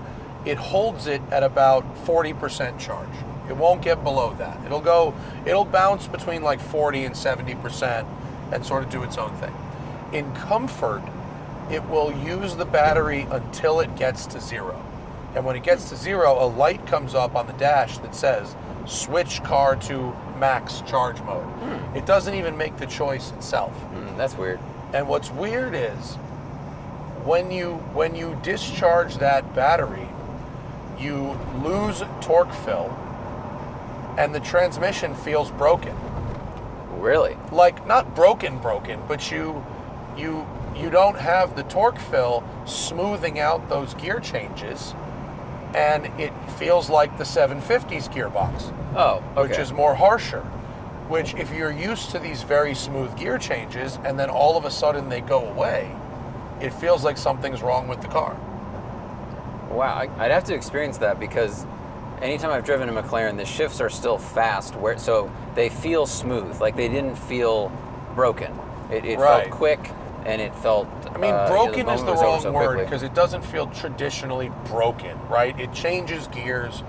it holds it at about 40% charge. It won't get below that. It'll go it'll bounce between like 40 and 70% and sort of do its own thing. In comfort, it will use the battery until it gets to zero. And when it gets to zero, a light comes up on the dash that says switch car to max charge mode. It doesn't even make the choice itself. Mm, that's weird. And what's weird is when you when you discharge that battery, you lose torque fill and the transmission feels broken. Really? Like not broken broken, but you you you don't have the torque fill smoothing out those gear changes and it feels like the 750's gearbox Oh, okay. which is more harsher. Which, if you're used to these very smooth gear changes and then all of a sudden they go away, it feels like something's wrong with the car. Wow, I- I'd have to experience that because anytime I've driven a McLaren, the shifts are still fast, where so they feel smooth, like they didn't feel broken. It, it Right. felt quick and it felt. I mean, uh, broken the is the wrong so word because it doesn't feel traditionally broken, right? It changes gears,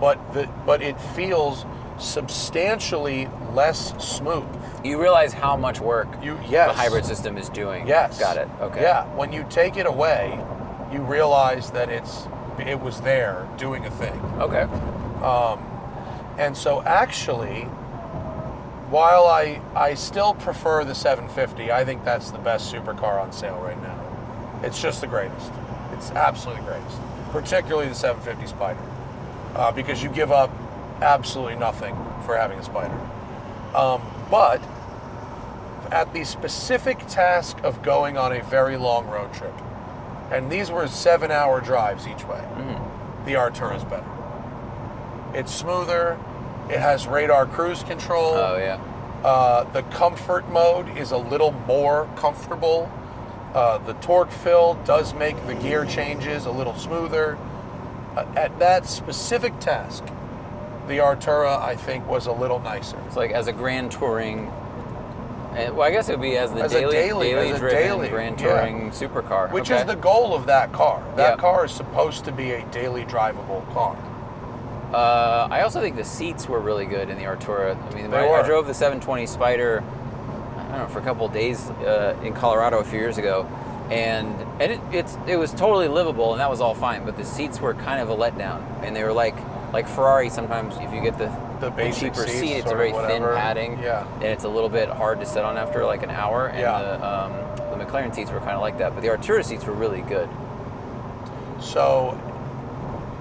but the but it feels substantially less smooth. you realize how much work You yes, the hybrid system is doing. Yes. got it. Okay. Yeah, when you take it away, you realize that it's it was there doing a thing. Okay. And so actually, while I I still prefer the 750, I think that's the best supercar on sale right now. It's just the greatest. It's absolutely the greatest, particularly the 750 Spider, uh, because you give up absolutely nothing for having a Spider. Um, but at the specific task of going on a very long road trip, and these were seven-hour drives each way, the Artura is better. It's smoother. It has radar cruise control. Oh yeah. Uh, the comfort mode is a little more comfortable. Uh, the torque fill does make the gear changes a little smoother. Uh, at that specific task, the Artura, I think, was a little nicer. It's like as a grand touring. Well, I guess it would be as the As a daily, daily- as driven daily, grand yeah. touring supercar. Which okay. is the goal of that car. That Yeah. car is supposed to be a daily drivable car. Uh, I also think the seats were really good in the Artura. I mean, I, I drove the 720 Spider. I don't know for a couple of days uh, in Colorado a few years ago, and and it, it's it was totally livable, and that was all fine. But the seats were kind of a letdown, and they were like like Ferrari. Sometimes if you get the The basic cheaper seats seat, it's a very thin padding, Yeah. and it's a little bit hard to sit on after like an hour. And Yeah. the, um, the McLaren seats were kind of like that, but the Artura seats were really good. So,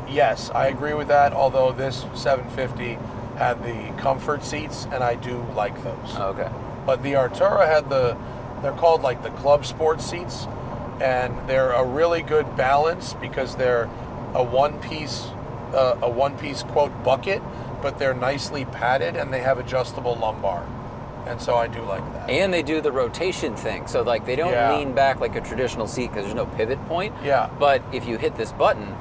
yes, I agree with that. Although this 750 had the comfort seats, and I do like those. Oh, okay. But the Artura had the, they're called like the club sport seats, and they're a really good balance because they're a one piece, uh, a one piece quote bucket, but they're nicely padded and they have adjustable lumbar, and so I do like that. And they do the rotation thing. So like they don't Yeah. lean back like a traditional seat because there's no pivot point. Yeah. But if you hit this button,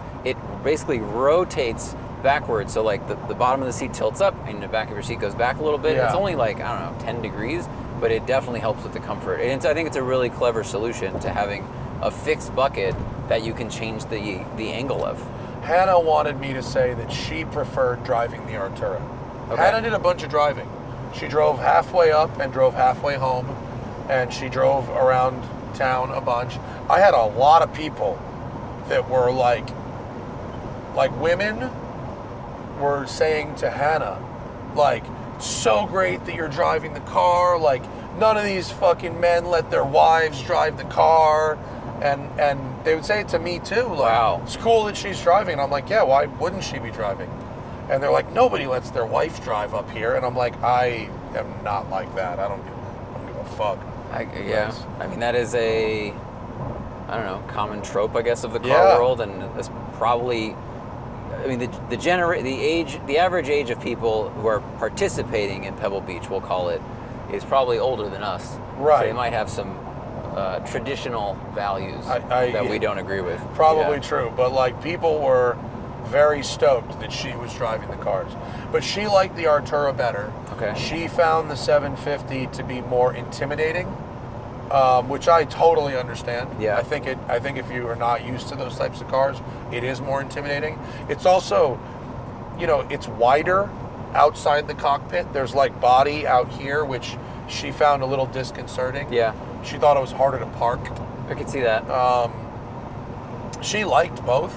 basically rotates backwards. So like the, the bottom of the seat tilts up and the back of your seat goes back a little bit. Yeah. It's only like, I don't know, 10 degrees, but it definitely helps with the comfort. And it's, I think it's a really clever solution to having a fixed bucket that you can change the the angle of. Hannah wanted me to say that she preferred driving the Artura. Okay. Hannah did a bunch of driving. She drove halfway up and drove halfway home, and she drove around town a bunch. I had a lot of people that were like, like women were saying to Hannah, like, so great that you're driving the car. Like, none of these fucking men let their wives drive the car. And and they would say it to me too. Like, Wow. it's cool that she's driving. And I'm like, yeah, why wouldn't she be driving? And they're like, nobody lets their wife drive up here. And I'm like, I am not like that. I don't give, I don't give a fuck. I, yeah. I mean that is a, I don't know, common trope I guess of the car Yeah. world, and it's probably, I mean the the genera- the age, the average age of people who are participating in Pebble Beach, we'll call it, is probably older than us. Right. So they might have some uh, traditional values I- I- that we don't agree with. Probably Yeah. true, but like people were very stoked that she was driving the cars. But she liked the Artura better. Okay. She found the 750 to be more intimidating, um, which I totally understand. Yeah. I think it. I think if you are not used to those types of cars, it is more intimidating. It's also, you know, it's wider outside the cockpit. There's like body out here, which she found a little disconcerting. Yeah. She thought it was harder to park. I could see that. Um, she liked both.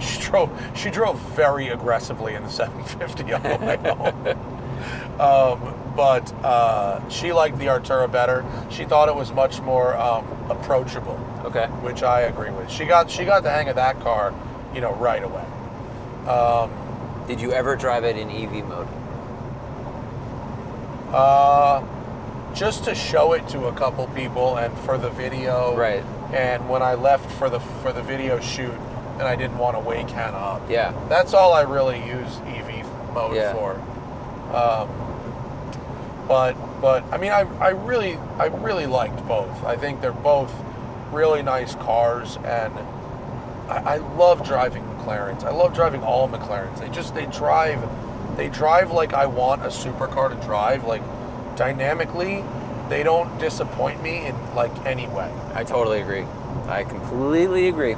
She drove. She drove very aggressively in the 750 on the way home. um, but uh, she liked the Artura better. She thought it was much more um, approachable, okay. which I agree with. She got she got the hang of that car, you know, right away. Um, Did you ever drive it in EV mode? Uh, just to show it to a couple people and for the video. Right. And when I left for the for the video shoot, and I didn't want to wake Hannah up. Yeah. That's all I really use EV mode Yeah. for. Um, but but I mean I, I really I really liked both. I think they're both really nice cars and I, I love driving McLarens. I love driving all McLarens. They just they drive they drive like I want a supercar to drive, like dynamically. They don't disappoint me in like any way. I totally agree. I completely agree.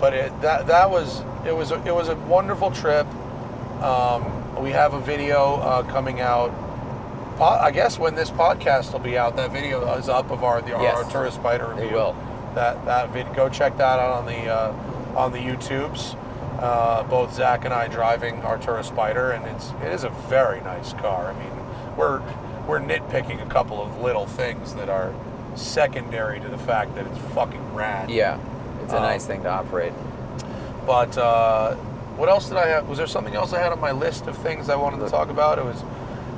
but it, that that was it was a, it was a wonderful trip. Um, we have a video uh, coming out. I guess when this podcast will be out, that video is up of our the Yes. our Artura Spider It review. will. That that vid- go check that out on the uh, on the YouTubes. Uh, both Zach and I driving our Artura Spider, and it's it is a very nice car. I mean, we're we're nitpicking a couple of little things that are secondary to the fact that it's fucking rad. Yeah. It's a Um, nice thing to operate. But uh, what else did I have? Was there something else I had on my list of things I wanted to talk about? It was,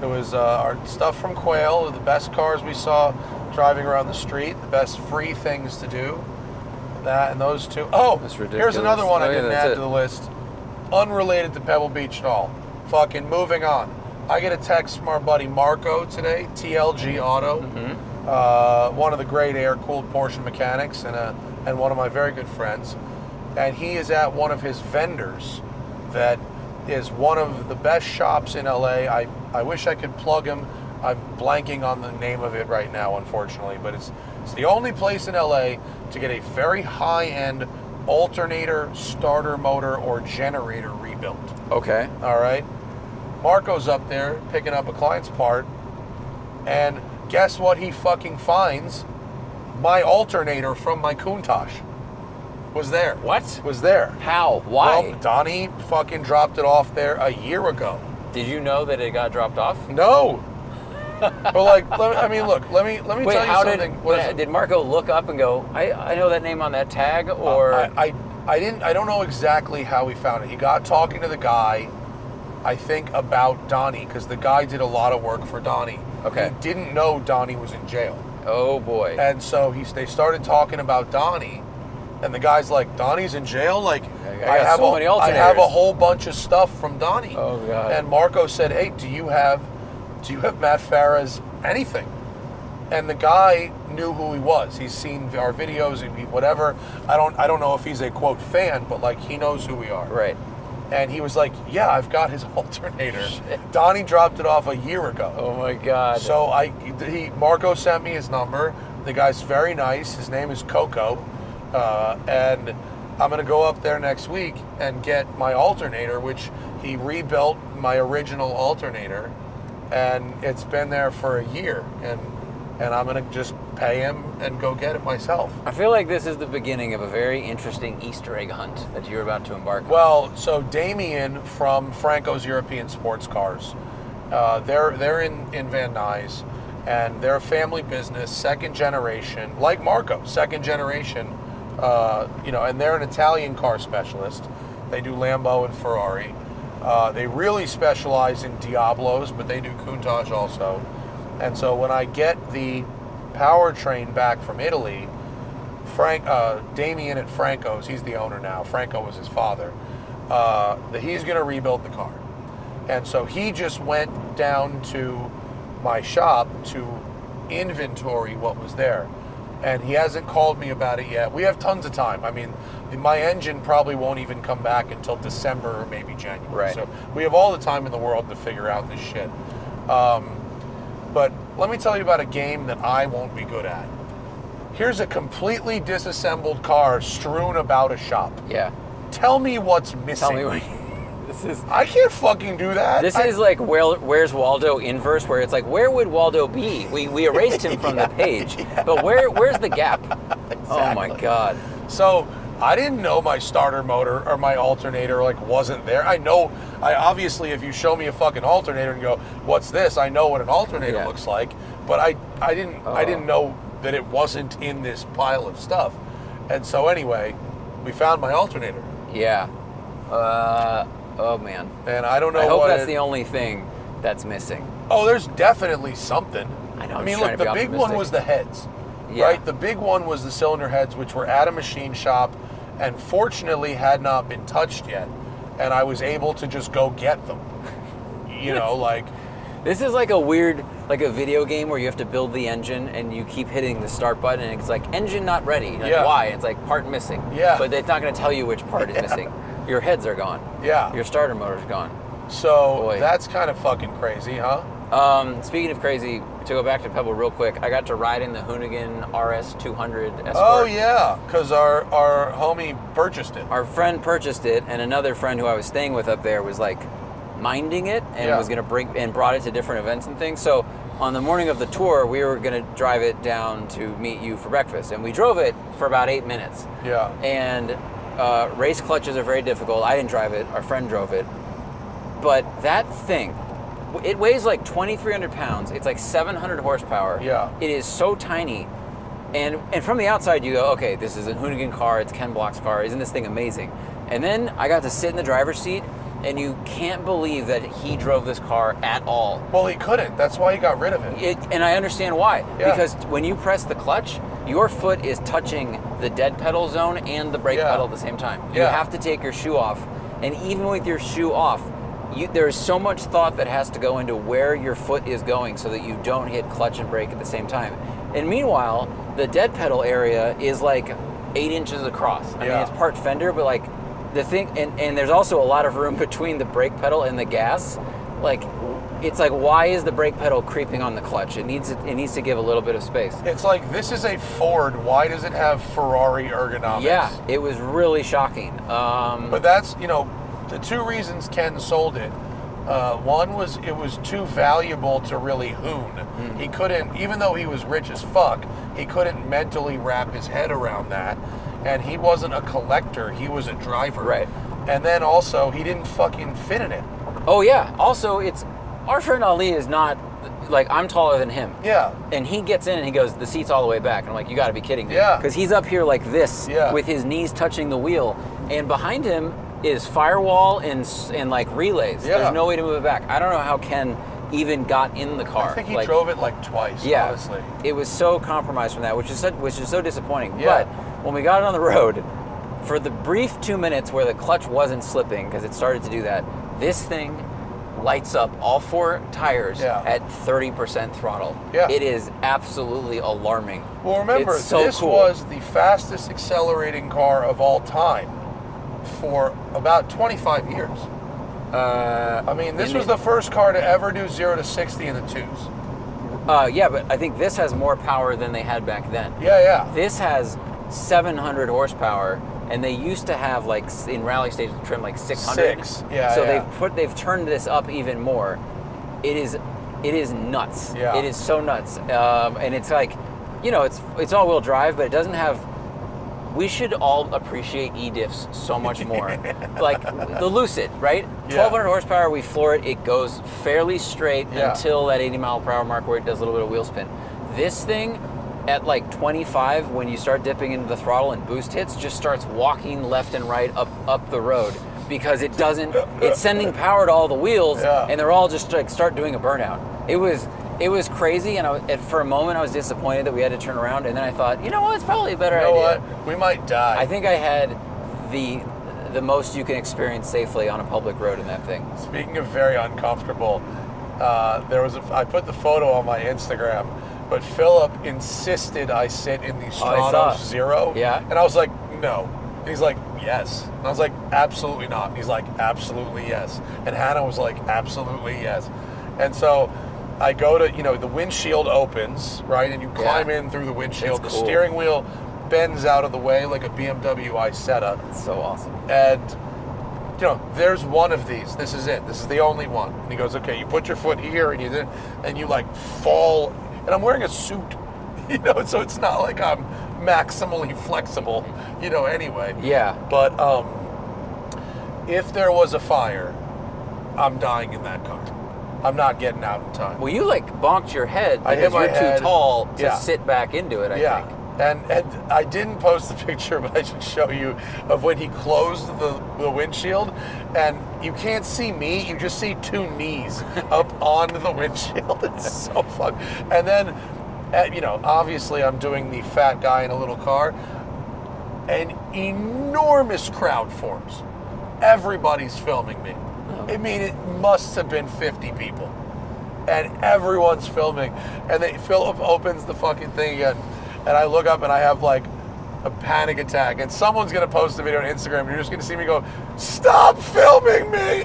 it was uh, our stuff from Quail, the best cars we saw driving around the street, the best free things to do. That and those two. Oh, here's another one Oh, I yeah, didn't add it. to the list. Unrelated to Pebble Beach at all. Fucking moving on. I get a text from our buddy Marco today, TLG Auto, Mm-hmm. uh, one of the great air-cooled Porsche mechanics, and a, and one of my very good friends. And he is at one of his vendors that is one of the best shops in LA. I, I wish I could plug him. I'm blanking on the name of it right now, unfortunately, but it's it's the only place in LA to get a very high-end alternator, starter motor, or generator rebuilt. Okay. All right. Marco's up there picking up a client's part, and guess what he fucking finds? My alternator from my Countach was there. What? Was there. How? Why? Well, Donnie fucking dropped it off there a year ago. Did you know that it got dropped off? No. <laughs> but like, me, I mean, look, let me let me Wait, tell you how something. did What did Marco look up and go? I, I know that name on that tag, uh, or I, I I didn't I don't know exactly how he found it. He got talking to the guy, I think about Donnie because the guy did a lot of work for Donnie. Okay. He didn't know Donnie was in jail, oh boy, and so he they started talking about Donnie, and the guy's like, Donnie's in jail. Like I got have so a, I have a whole bunch of stuff from Donnie. Oh, God. And Marco said, Hey, do you have do you have Matt Farah's anything? and the guy knew who he was. He's seen our videos and he, whatever. I don't I don't know if he's a quote fan, but like he knows who we are. right? And he was like, "Yeah, I've got his <laughs> alternator." Donnie dropped it off a year ago. Oh my god. So I he Marco sent me his number. The guy's very nice. His name is Coco, uh, and I'm gonna go up there next week and get my alternator, which he rebuilt my original alternator, and it's been there for a year, and and I'm gonna just pay him and go get it myself. I feel like this is the beginning of a very interesting Easter egg hunt that you're about to embark on. Well, so Damien from Franco's European Sports Cars, uh, they're they're in in Van Nuys, and they're a family business, second generation, like Marco, second generation. Uh, you know, and they're an Italian car specialist. They do Lambo and Ferrari. Uh, they really specialize in Diablos, but they do Countach also. And so when I get the powertrain back from Italy, Frank, uh, Damien at Franco's, he's the owner now. Franco was his father. Uh, that he's going to rebuild the car, and so he just went down to my shop to inventory what was there, and he hasn't called me about it yet. We have tons of time. I mean, my engine probably won't even come back until December or maybe January. Right. So we have all the time in the world to figure out this shit. Um, but let me tell you about a game that I won't be good at. Here's a completely disassembled car strewn about a shop. Yeah. Tell me what's missing. Tell me what. This is. I can't fucking do that. This I- is like where, where's Waldo inverse, where it's like where would Waldo be? We, we erased him from the <laughs> page, but where where's the gap? <laughs> Oh my god! So I didn't know my starter motor or my alternator like wasn't there. I know I obviously if you show me a fucking alternator and go, "What's this?" I know what an alternator Yeah. looks like, but I I didn't I Oh. didn't know that it wasn't in this pile of stuff. And so anyway, we found my alternator. Yeah. Uh, oh man. And I don't know I hope that's it- the only thing that's missing. Oh, there's definitely something. I know, I I'm mean, look, the big one was the heads, Yeah. right? The big one was the cylinder heads, which were at a machine shop, and fortunately had not been touched yet, and I was able to just go get them. <laughs> You know, like This is like a weird, like a video game where you have to build the engine and you keep hitting the start button and it's like engine not ready. Like Yeah. why? It's like part missing. Yeah. But it's not going to tell you which part is missing. <laughs> Your heads are gone. Yeah. Your starter motor's gone. so. Boy. That's kind of fucking crazy, huh? Um, speaking of crazy, to go back to Pebble real quick, I got to ride in the Hoonigan RS 200 Escort. Oh yeah, because our our homie purchased it. Our friend purchased it, and another friend who I was staying with up there was like minding it and Yeah. was gonna bring and brought it to different events and things. So on the morning of the tour, we were gonna drive it down to meet you for breakfast, and we drove it for about eight minutes. Yeah. And uh, race clutches are very difficult. I didn't drive it; our friend drove it. But that thing, it weighs like 2,300 pounds. It's like 700 horsepower. Yeah. It is so tiny. And, and from the outside, you go, okay, this is a Hoonigan car. It's Ken Block's car. Isn't this thing amazing? And then I got to sit in the driver's seat, and you can't believe that he drove this car at all. Well, he couldn't. That's why he got rid of it. It, and I understand why. Yeah. Because when you press the clutch, your foot is touching the dead pedal zone and the brake Yeah. pedal at the same time. Yeah. You have to take your shoe off. And even with your shoe off, you, there is so much thought that has to go into where your foot is going so that you don't hit clutch and brake at the same time. And meanwhile, the dead pedal area is like eight inches across. I mean, it's part fender, but like the thing, and, and there's also a lot of room between the brake pedal and the gas. Like, it's like, why is the brake pedal creeping on the clutch? It needs it needs to give a little bit of space. It's like this is a Ford. Why does it have Ferrari ergonomics? Yeah, it was really shocking. Um, But that's you know the two reasons Ken sold it. Uh, one was it was too valuable to really hoon. Hmm. He couldn't, even though he was rich as fuck, he couldn't mentally wrap his head around that. And he wasn't a collector; he was a driver. Right. And then also he didn't fucking fit in it. oh yeah. Also, it's our friend Ali is not like I'm taller than him. Yeah. And he gets in and he goes, the seat's all the way back. And I'm like, you got to be kidding me. Yeah. Because he's up here like this, Yeah. with his knees touching the wheel, and behind him is firewall and and like relays. Yeah. There's no way to move it back. I don't know how Ken even got in the car. I think he Like, drove it like twice. Yeah, Honestly. it was so compromised from that, which is so, which is so disappointing. Yeah. But when we got it on the road, for the brief two minutes where the clutch wasn't slipping because it started to do that, this thing lights up all four tires Yeah. at 30% throttle. Yeah. It is absolutely alarming. Well, remember, so this cool. was the fastest accelerating car of all time for about 25 years. Uh, I mean, this was the- first car to ever do 0 to 60 in the twos. uh, yeah, but I think this has more power than they had back then. Yeah, yeah. This has 700 horsepower, and they used to have like in rally stage trim like 600. Six, yeah, So yeah. they've put they've turned this up even more. It is, it is nuts. Yeah. It is so nuts, um, and it's like, you know, it's it's all wheel drive, but it doesn't have. We should all appreciate e-diffs so much <laughs> more. like the Lucid, right? Yeah. 1200 horsepower, we floor it. It goes fairly straight Yeah. until that 80 mile per hour mark where it does a little bit of wheel spin. This thing, at like 25, when you start dipping into the throttle and boost hits, just starts walking left and right up up the road because it doesn't. It's sending power to all the wheels, Yeah. and they're all just like start doing a burnout. It was. It was crazy, and, I, and for a moment I was disappointed that we had to turn around. And then I thought, you know what, it's probably a better You know idea. what? We might die. I think I had the the most you can experience safely on a public road in that thing. Speaking of very uncomfortable, uh, there was a, I put the photo on my Instagram, but Philip insisted I sit in the Stratos. Zero. Yeah. And I was like, no. And he's like, yes. And I was like, absolutely not. And he's like, absolutely yes. And Hannah was like, absolutely yes. And so I go to, you know, the windshield opens, right? And you climb in through the windshield. The cool. steering wheel bends out of the way like a BMW Isetta. It's so awesome. And, you know, there's one of these. This is it. This is the only one. And he goes, okay, you put your foot here and you and you like fall. And I'm wearing a suit, <laughs> you know, so it's not like I'm maximally flexible, you know, anyway. Yeah. But um, if there was a fire, I'm dying in that car. I'm not getting out in time. Well, you like bonked your head I hit my you're head. too tall to Yeah. sit back into it. I yeah. think. And, and I didn't post the <laughs> picture, but I should show you of when he closed the, the windshield. And you can't see me, you just see two knees <laughs> up on the windshield. <laughs> It's so fun. And then, uh, you know, obviously I'm doing the fat guy in a little car. An enormous crowd forms. Everybody's filming me. I mean, it must have been 50 people and everyone's filming. And then Philip opens the fucking thing again, and I look up and I have like a panic attack. And someone's gonna post a video on Instagram. And you're just gonna see me go, "Stop filming me!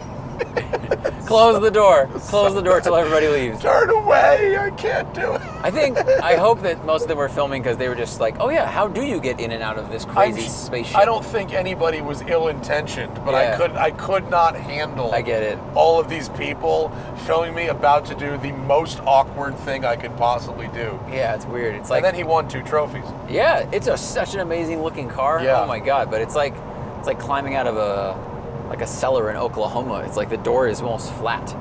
Close the door. Close the door till everybody leaves. Turn away! I can't do it." I think I hope that most of them were filming because they were just like, oh yeah, how do you get in and out of this I'm crazy sh- spaceship? I don't think anybody was ill-intentioned, but I could I could not handle. I get it. All of these people filming me about to do the most awkward thing I could possibly do. Yeah, it's weird. It's like and then he won two trophies. Yeah, it's a, such an amazing looking car. Yeah. Oh my god! But it's like it's like climbing out of a like a cellar in Oklahoma. It's like the door is almost flat.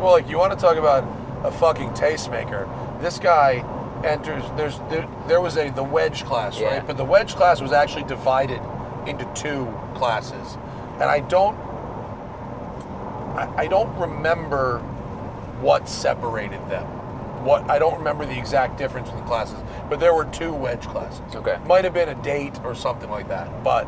Well, like you want to talk about a fucking tastemaker. This guy enters. There's there, there was a the wedge class, Yeah. right? But the wedge class was actually divided into two classes, and I don't. I, I don't remember what separated them. What I don't remember the exact difference in the classes, but there were two wedge classes. Okay. Might have been a date or something like that, but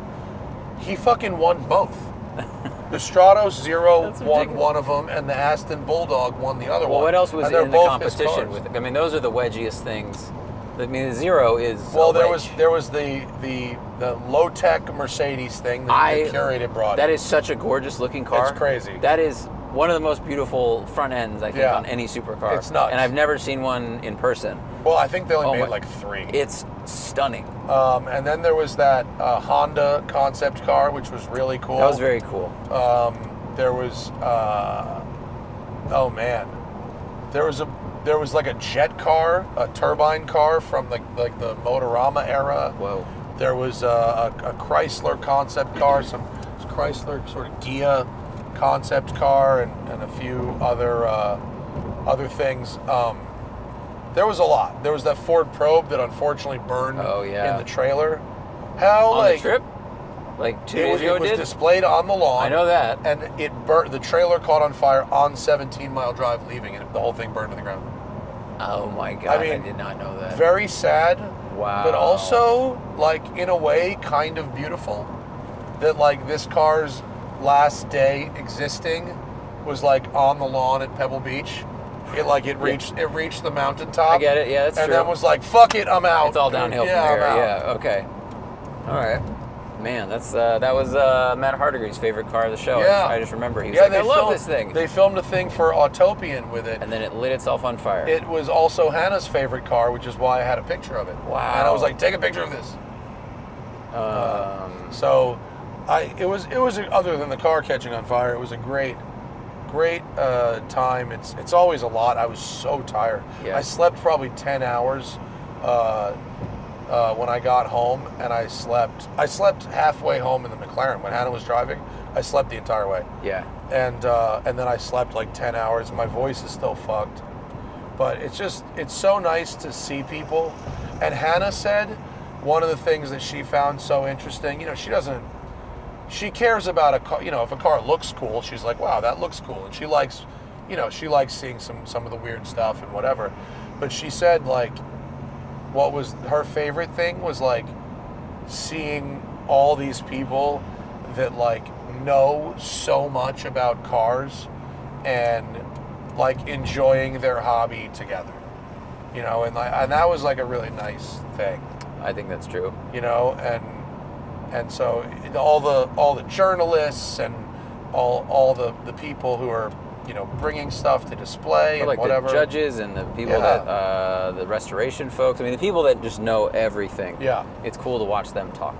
he fucking won both. <laughs> The Stratos Zero That's won ridiculous. one of them, and the Aston Bulldog won the other Well, one. what else was And in the both his competition cars. with? I mean, those are the wedgiest things. I mean, the zero is. a Well, there wedge. was there was the the the low tech Mercedes thing that I the curated brought. That in. such a gorgeous looking car. It's crazy. That is one of the most beautiful front ends I think Yeah. on any supercar. It's nuts. And I've never seen one in person. Well, I think they only Oh made my- like three. It's stunning. um, and then there was that uh, Honda concept car, which was really cool. That was very cool. Um, there was, uh, oh man, there was a there was like a jet car, a turbine car from like like the Motorama era. Whoa. There was uh, a, a Chrysler concept car, some Chrysler sort of Ghia concept car, and, and a few other uh, other things. Um, there was a lot. There was that Ford Probe that unfortunately burned Oh, yeah. in the trailer. How On like the trip? Like two it days ago it was did? displayed on the lawn. I know that. And it burnt. The trailer caught on fire on 17 Mile Drive, leaving, and the whole thing burned to the ground. Oh my god, I, mean, did not know that. Very sad, wow. but also like in a way kind of beautiful. That like this car's last day existing was like on the lawn at Pebble Beach. It like it reached it reached the mountaintop. I get it. Yeah, that's and true. then was like, "Fuck it, I'm out." it's all downhill yeah, from out. Yeah. Okay. All right. Man, that's uh, that was uh, Matt Hardigree's favorite car of the show. I Yeah. just- I just remember he was Yeah, like, they "I love this thing," They filmed a thing for Autopian with it. and then it lit itself on fire. It was also Hannah's favorite car, which is why I had a picture of it. Wow. And I was like, take a picture of this. um, So, I it was it was other than the car catching on fire, it was a great, great uh, time. It's it's always a lot. I was so tired. Yeah. I slept probably ten hours uh, uh, when I got home, and I slept I slept halfway home in the McLaren when Hannah was driving. I slept the entire way. yeah. and uh, and then I slept like ten hours. My voice is still fucked, but it's just it's so nice to see people. And Hannah said one of the things that she found so interesting. You know, she doesn't. She cares about a car. You know, if a car looks cool, she's like, "Wow, that looks cool," and she likes, you know, she likes seeing some some of the weird stuff and whatever. But she said like, what was her favorite thing was like seeing all these people that like know so much about cars and like enjoying their hobby together. You know, and like, and that was like a really nice thing. I think that's true. You know, and and so all the all the journalists and all all the the people who are you know bringing stuff to display like whatever. the judges and the people Yeah. that uh, the restoration folks. I mean, the people that just know everything. Yeah. It's cool to watch them talk.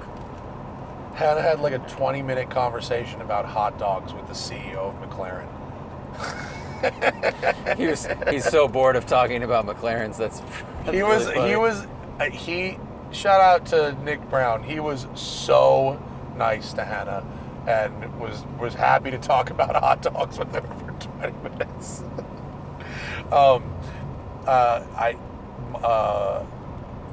Hannah had like a 20 minute conversation about hot dogs with the CEO of McLaren. <laughs> He was he's so bored of talking about McLarens. That's, that's he was funny. he was uh, he shout out to Nick Brown. He was so nice to Hannah and was was happy to talk <laughs> about hot dogs with her for 20 minutes. <laughs> um, uh, I uh,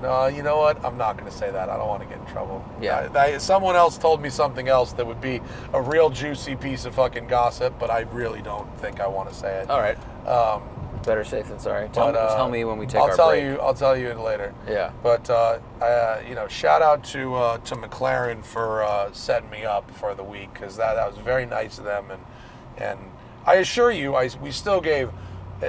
no, you know what? I'm not going to say that. I don't want to get in trouble. Yeah. I, I- someone else told me something else that would be a real juicy piece of fucking gossip, but I really don't think I want to say it. All right. Um, Better safe than sorry. Tell, but, uh, tell me when we take I'll our tell break. you. I'll tell you later. Yeah. But uh, uh, you know, shout out to uh, to McLaren for uh, setting me up for the week because that, that was very nice of them, and and I assure you, I we still gave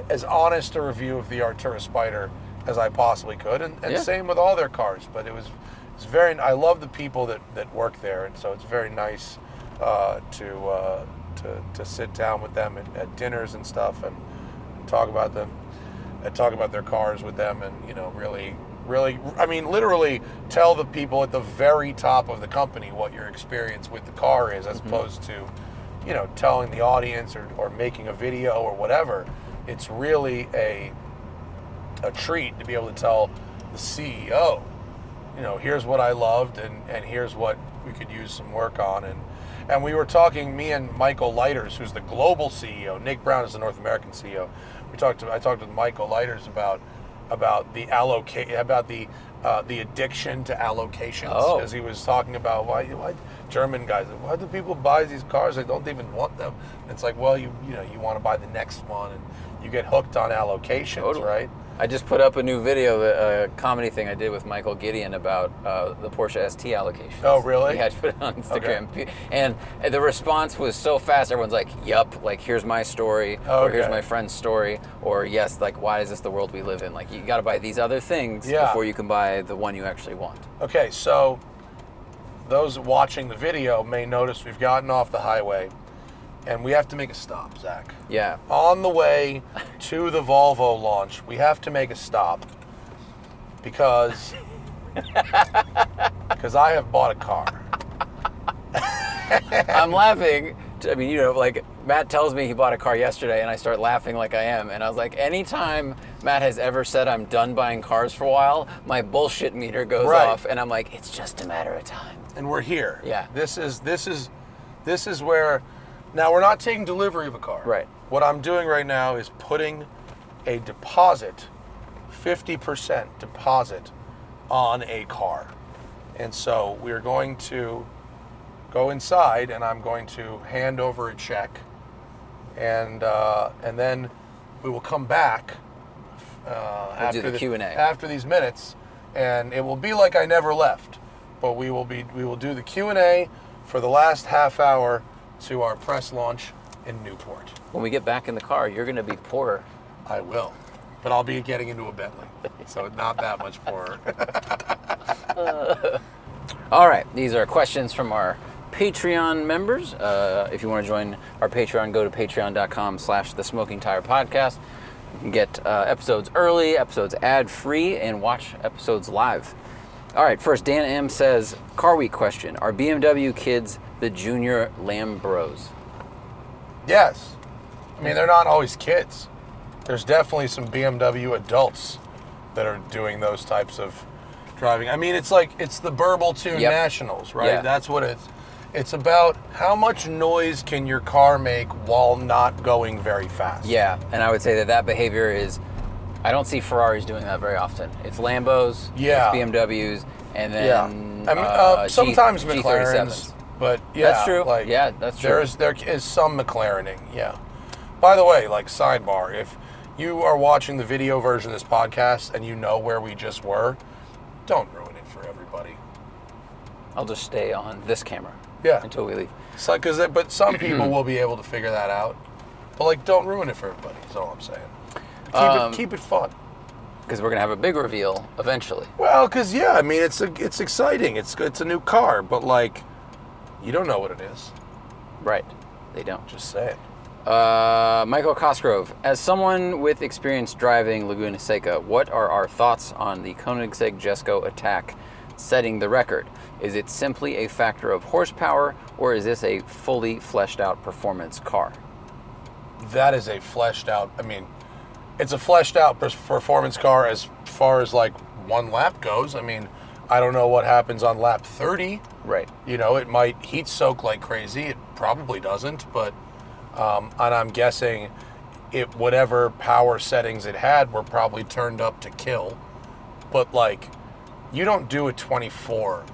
as honest a review of the Artura Spider as I possibly could, and, and Yeah. same with all their cars. But it was it's very. I love the people that that work there, and so it's very nice uh, to uh, to to sit down with them at, at dinners and stuff and talk about them and uh, talk about their cars with them and you know really really i mean literally tell the people at the very top of the company what your experience with the car is as mm-hmm. opposed to you know telling the audience or, or making a video or whatever. It's really a a treat to be able to tell the ceo you know here's what i loved and and here's what we could use some work on. And and we were talking me and Michael Leiters who's the global ceo nick brown is the north american ceo we talked to i talked with Michael Leiters about about the allocate about the uh, the addiction to allocations Oh. as he was talking about why why German guys why do people buy these cars they don't even want them it's like well you you know you want to buy the next one and you get hooked on allocations Totally. right I just put up a new video, a comedy thing I did with Michael Gideon about uh, the Porsche ST allocation. Oh, really? Yeah, I put it on Instagram, Okay. and the response was so fast. Everyone's like, "Yup, like here's my story, or here's my friend's story, or yes, like why is this the world we live in? Like you got to buy these other things Yeah. before you can buy the one you actually want." Okay, so those watching the video may notice we've gotten off the highway and we have to make a stop, Zach. Yeah. On the way to the Volvo launch, we have to make a stop because <laughs> because I have bought a car. <laughs> I'm laughing. I mean, you know, like Matt tells me he bought a car yesterday, and I start laughing like I am. And I was like, anytime Matt has ever said I'm done buying cars for a while, my bullshit meter goes Right. off, and I'm like, it's just a matter of time. and we're here. Yeah. This is this is this is where now we're not taking delivery of a car. Right. What I'm doing right now is putting a deposit, 50% deposit on a car. And so we're going to go inside and I'm going to hand over a check and uh, and then we will come back uh, We'll do after the Q&A. after these minutes, and it will be like I never left. But we will be we will do the Q and A for the last half hour to our press launch in Newport. When we get back in the car, you're going to be poorer. I will, but I'll be getting into a Bentley, so not that much poorer. <laughs> All right, these are questions from our Patreon members. Uh, if you want to join our Patreon, go to patreon.com slash the smoking tire podcast. You can get uh, episodes early, episodes ad free, and watch episodes live. All right, first, Dan M says, Car Week question Are BMW kids the junior Lambros? yes, I mean they're not always kids. There's definitely some BMW adults that are doing those types of driving. I mean, it's like it's the Burble Tune Yep. Nationals, right? Yeah. That's what it's. It's about how much noise can your car make while not going very fast. Yeah, and I would say that that behavior is, I don't see Ferraris doing that very often. It's Lambos, Yeah. it's BMWs, and then Yeah, I mean, uh, uh, G- sometimes G37s. McLarens, but yeah, That's true. Like, Yeah, that's true. There is there is some McLarening, yeah. By the way, like sidebar, if you are watching the video version of this podcast and you know where we just were, don't ruin it for everybody. I'll just stay on this camera. Yeah. Until we leave. So, cause but some <clears throat> people will be able to figure that out. But like, don't ruin it for everybody. Is all I'm saying. Keep Um, it keep it fun. Because we're gonna have a big reveal eventually. Well, because yeah, I mean it's a, it's exciting. It's it's a new car, but like, you don't know what it is. Right. They don't. Just say it. Uh, Michael Cosgrove, as someone with experience driving Laguna Seca, what are our thoughts on the Koenigsegg Jesko attack setting the record? Is it simply a factor of horsepower, or is this a fully fleshed out performance car? That is a fleshed out. I mean, it's a fleshed out performance car as far as like one lap goes. I mean, I don't know what happens on lap 30. Right. You know, it might heat soak like crazy. It probably doesn't, but um, and I'm guessing it whatever power settings it had were probably turned up to kill. But like, you don't do a 24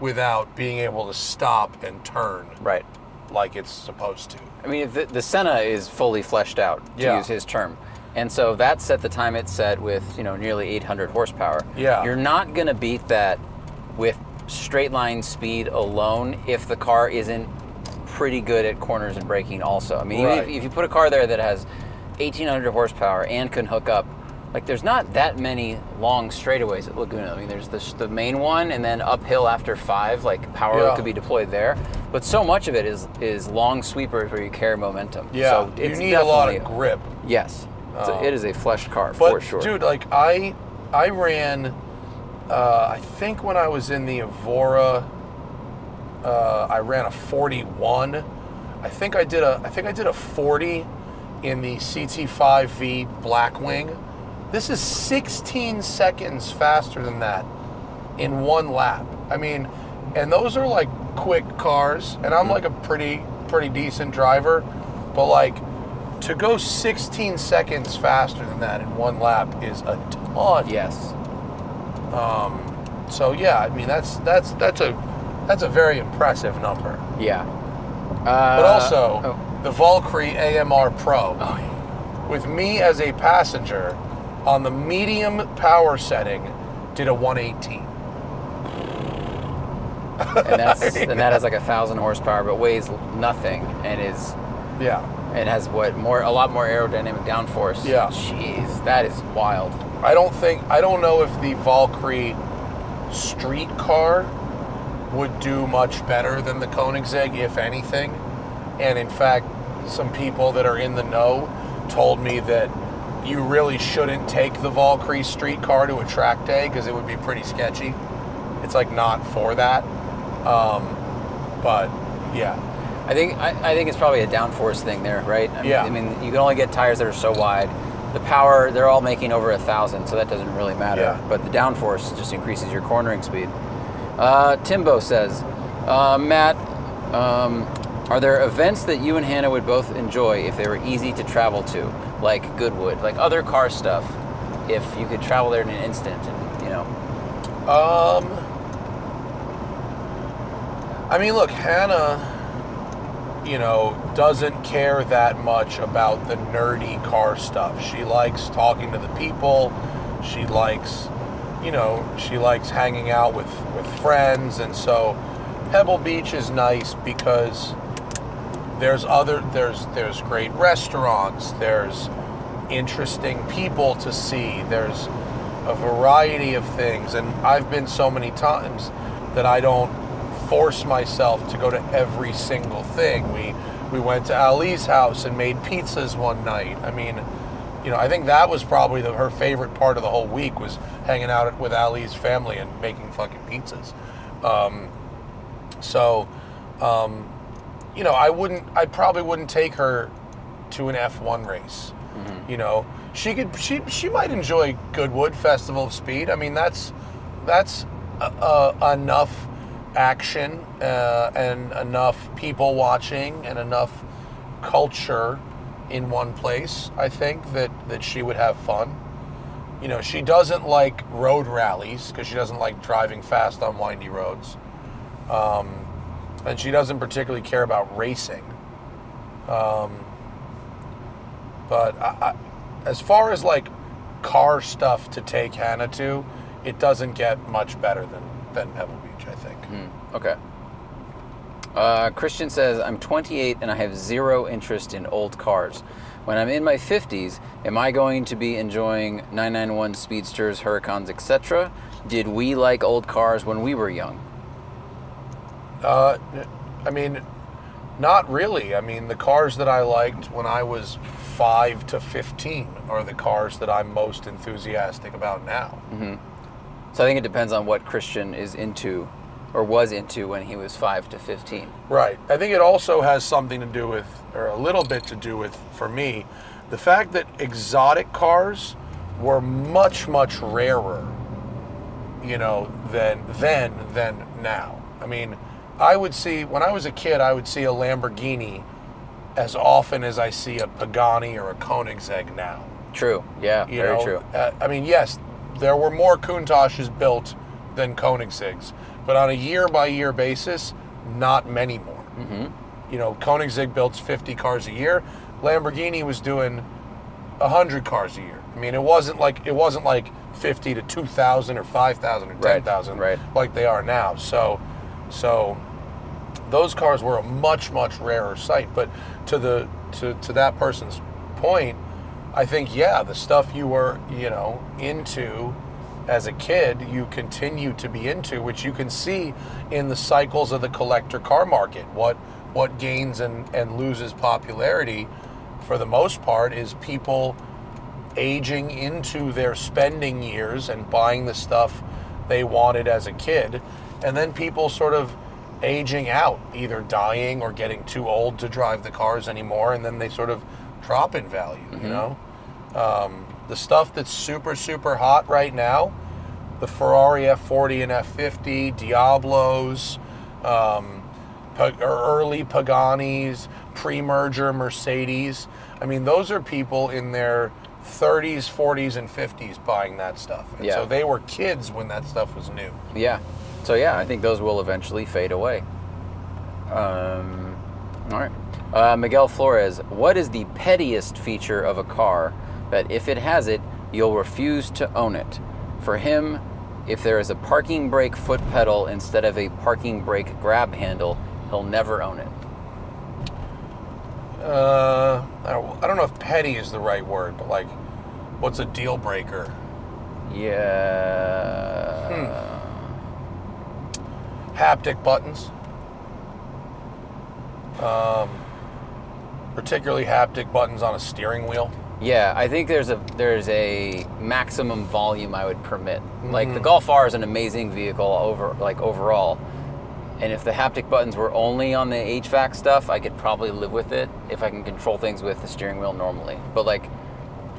without being able to stop and turn Right. like it's supposed to. I mean, the, the Senna is fully fleshed out, to Yeah. use his term. And so that set the time it set with, you know, nearly 800 horsepower. Yeah. You're not going to beat that with straight line speed alone if the car isn't pretty good at corners and braking also. I mean, even if, if you put a car there that has 1800 horsepower and can hook up, like there's not that many long straightaways at Laguna. I mean, there's the, the main one and then uphill after five, like power Yeah. could be deployed there. But so much of it is is long sweepers where you carry momentum. Yeah, so you it's need a lot of grip. Yes, It's a- it is a fleshed car But for sure. dude, like I, I ran. Uh, I think when I was in the Evora, uh, I ran a 41. I think I did a. I think I did a 40 in the CT5V Blackwing. This is 16 seconds faster than that in one lap. I mean, and those are like quick cars, and I'm like a pretty pretty decent driver, but like to go 16 seconds faster than that in one lap is a ton. yes, So yeah, I mean that's that's that's a that's a very impressive number. yeah. Uh, But also oh. the Valkyrie AMR Pro Oh, with me as a passenger on the medium power setting did a 118. and that's <laughs> and that has like a thousand horsepower, but weighs nothing and is Yeah. And has what more a lot more aerodynamic downforce. Yeah. Jeez, that is wild. I don't think I don't know if the Valkyrie street car would do much better than the Koenigsegg, if anything. And in fact, some people that are in the know told me that you really shouldn't take the Valkyrie street car to a track day because it would be pretty sketchy. It's like not for that. Um, but yeah, I think I, I think it's probably a downforce thing there, right? I mean, Yeah. I mean, you can only get tires that are so wide. The power, they're all making over a thousand, so that doesn't really matter. Yeah. But the downforce just increases your cornering speed. Uh, Timbo says, uh, Matt, um, are there events that you and Hannah would both enjoy if they were easy to travel to, like Goodwood, like other car stuff? If you could travel there in an instant, and you know, Um, I mean, look, Hannah, you know, doesn't care that much about the nerdy car stuff. She likes talking to the people. She likes, you know, she likes hanging out with with friends, and so Pebble Beach is nice because there's other there's there's great restaurants. There's interesting people to see. There's a variety of things, and I've been so many times that I don't force myself to go to every single thing. We we went to Ali's house and made pizzas one night. I mean, you know, I think that was probably the, her favorite part of the whole week was hanging out with Ali's family and making fucking pizzas. Um, so, um, you know, I wouldn't. I probably wouldn't take her to an F1 race. You know, she could. She she might enjoy Goodwood Festival of Speed. I mean, that's that's uh, uh, enough action uh, and enough people watching and enough culture in one place. I think that that she would have fun. You know, she doesn't like road rallies because she doesn't like driving fast on windy roads and she doesn't particularly care about racing. Um, but I, I, as far as like car stuff to take Hannah to, it doesn't get much better than than Pebble Beach. I think. Hmm, okay. Uh, Christian says, I'm 28 and I have zero interest in old cars. When I'm in my 50s, am I going to be enjoying 991 Speedsters, Huracans, etc.? Did we like old cars when we were young? Uh, I mean, not really. I mean, the cars that I liked when I was five to fifteen are the cars that I'm most enthusiastic about now. So I think it depends on what Christian is into or was into when he was 5 to 15. Right. I think it also has something to do with, or a little bit to do with, for me, the fact that exotic cars were much, much rarer, you know, than then than now. I mean, I would see when I was a kid, I would see a Lamborghini as often as I see a Pagani or a Koenigsegg now. True. Yeah, You very know, true. Uh, I mean, yes, there were more Countachs built than Koenigsegg's, but on a year by year basis, not many more. Mm-hmm. You know, Koenigsegg builds 50 cars a year. Lamborghini was doing 100 cars a year. I mean, it wasn't like it wasn't like 50 to 2,000 or 5,000 or Right, 10,000 right. like they are now. So, so those cars were a much much rarer sight. But to the to to that person's point, I think yeah, the stuff you were you know into as a kid, you continue to be into, which you can see in the cycles of the collector car market. What what gains and and loses popularity, for the most part, is people aging into their spending years and buying the stuff they wanted as a kid, and then people sort of aging out, either dying or getting too old to drive the cars anymore, and then they sort of drop in value, you know? Um, the stuff that's super, super hot right now, the Ferrari F40 and F50, Diablos, um, early Paganis, pre-merger Mercedes. I mean, those are people in their 30s, 40s, and 50s buying that stuff. And Yeah. so they were kids when that stuff was new. Yeah. So yeah, I think those will eventually fade away. Um, all right. Uh, Miguel Flores, what is the pettiest feature of a car that if it has it, you'll refuse to own it? For him, if there is a parking brake foot pedal instead of a parking brake grab handle, he'll never own it. Uh, I don't, I don't know if petty is the right word, but like, what's a deal breaker? Yeah. Haptic buttons. Um, particularly haptic buttons on a steering wheel. Yeah, I think there's a there's a maximum volume I would permit. Like the Golf R is an amazing vehicle over like overall. And if the haptic buttons were only on the HVAC stuff, I could probably live with it if I can control things with the steering wheel normally. But like,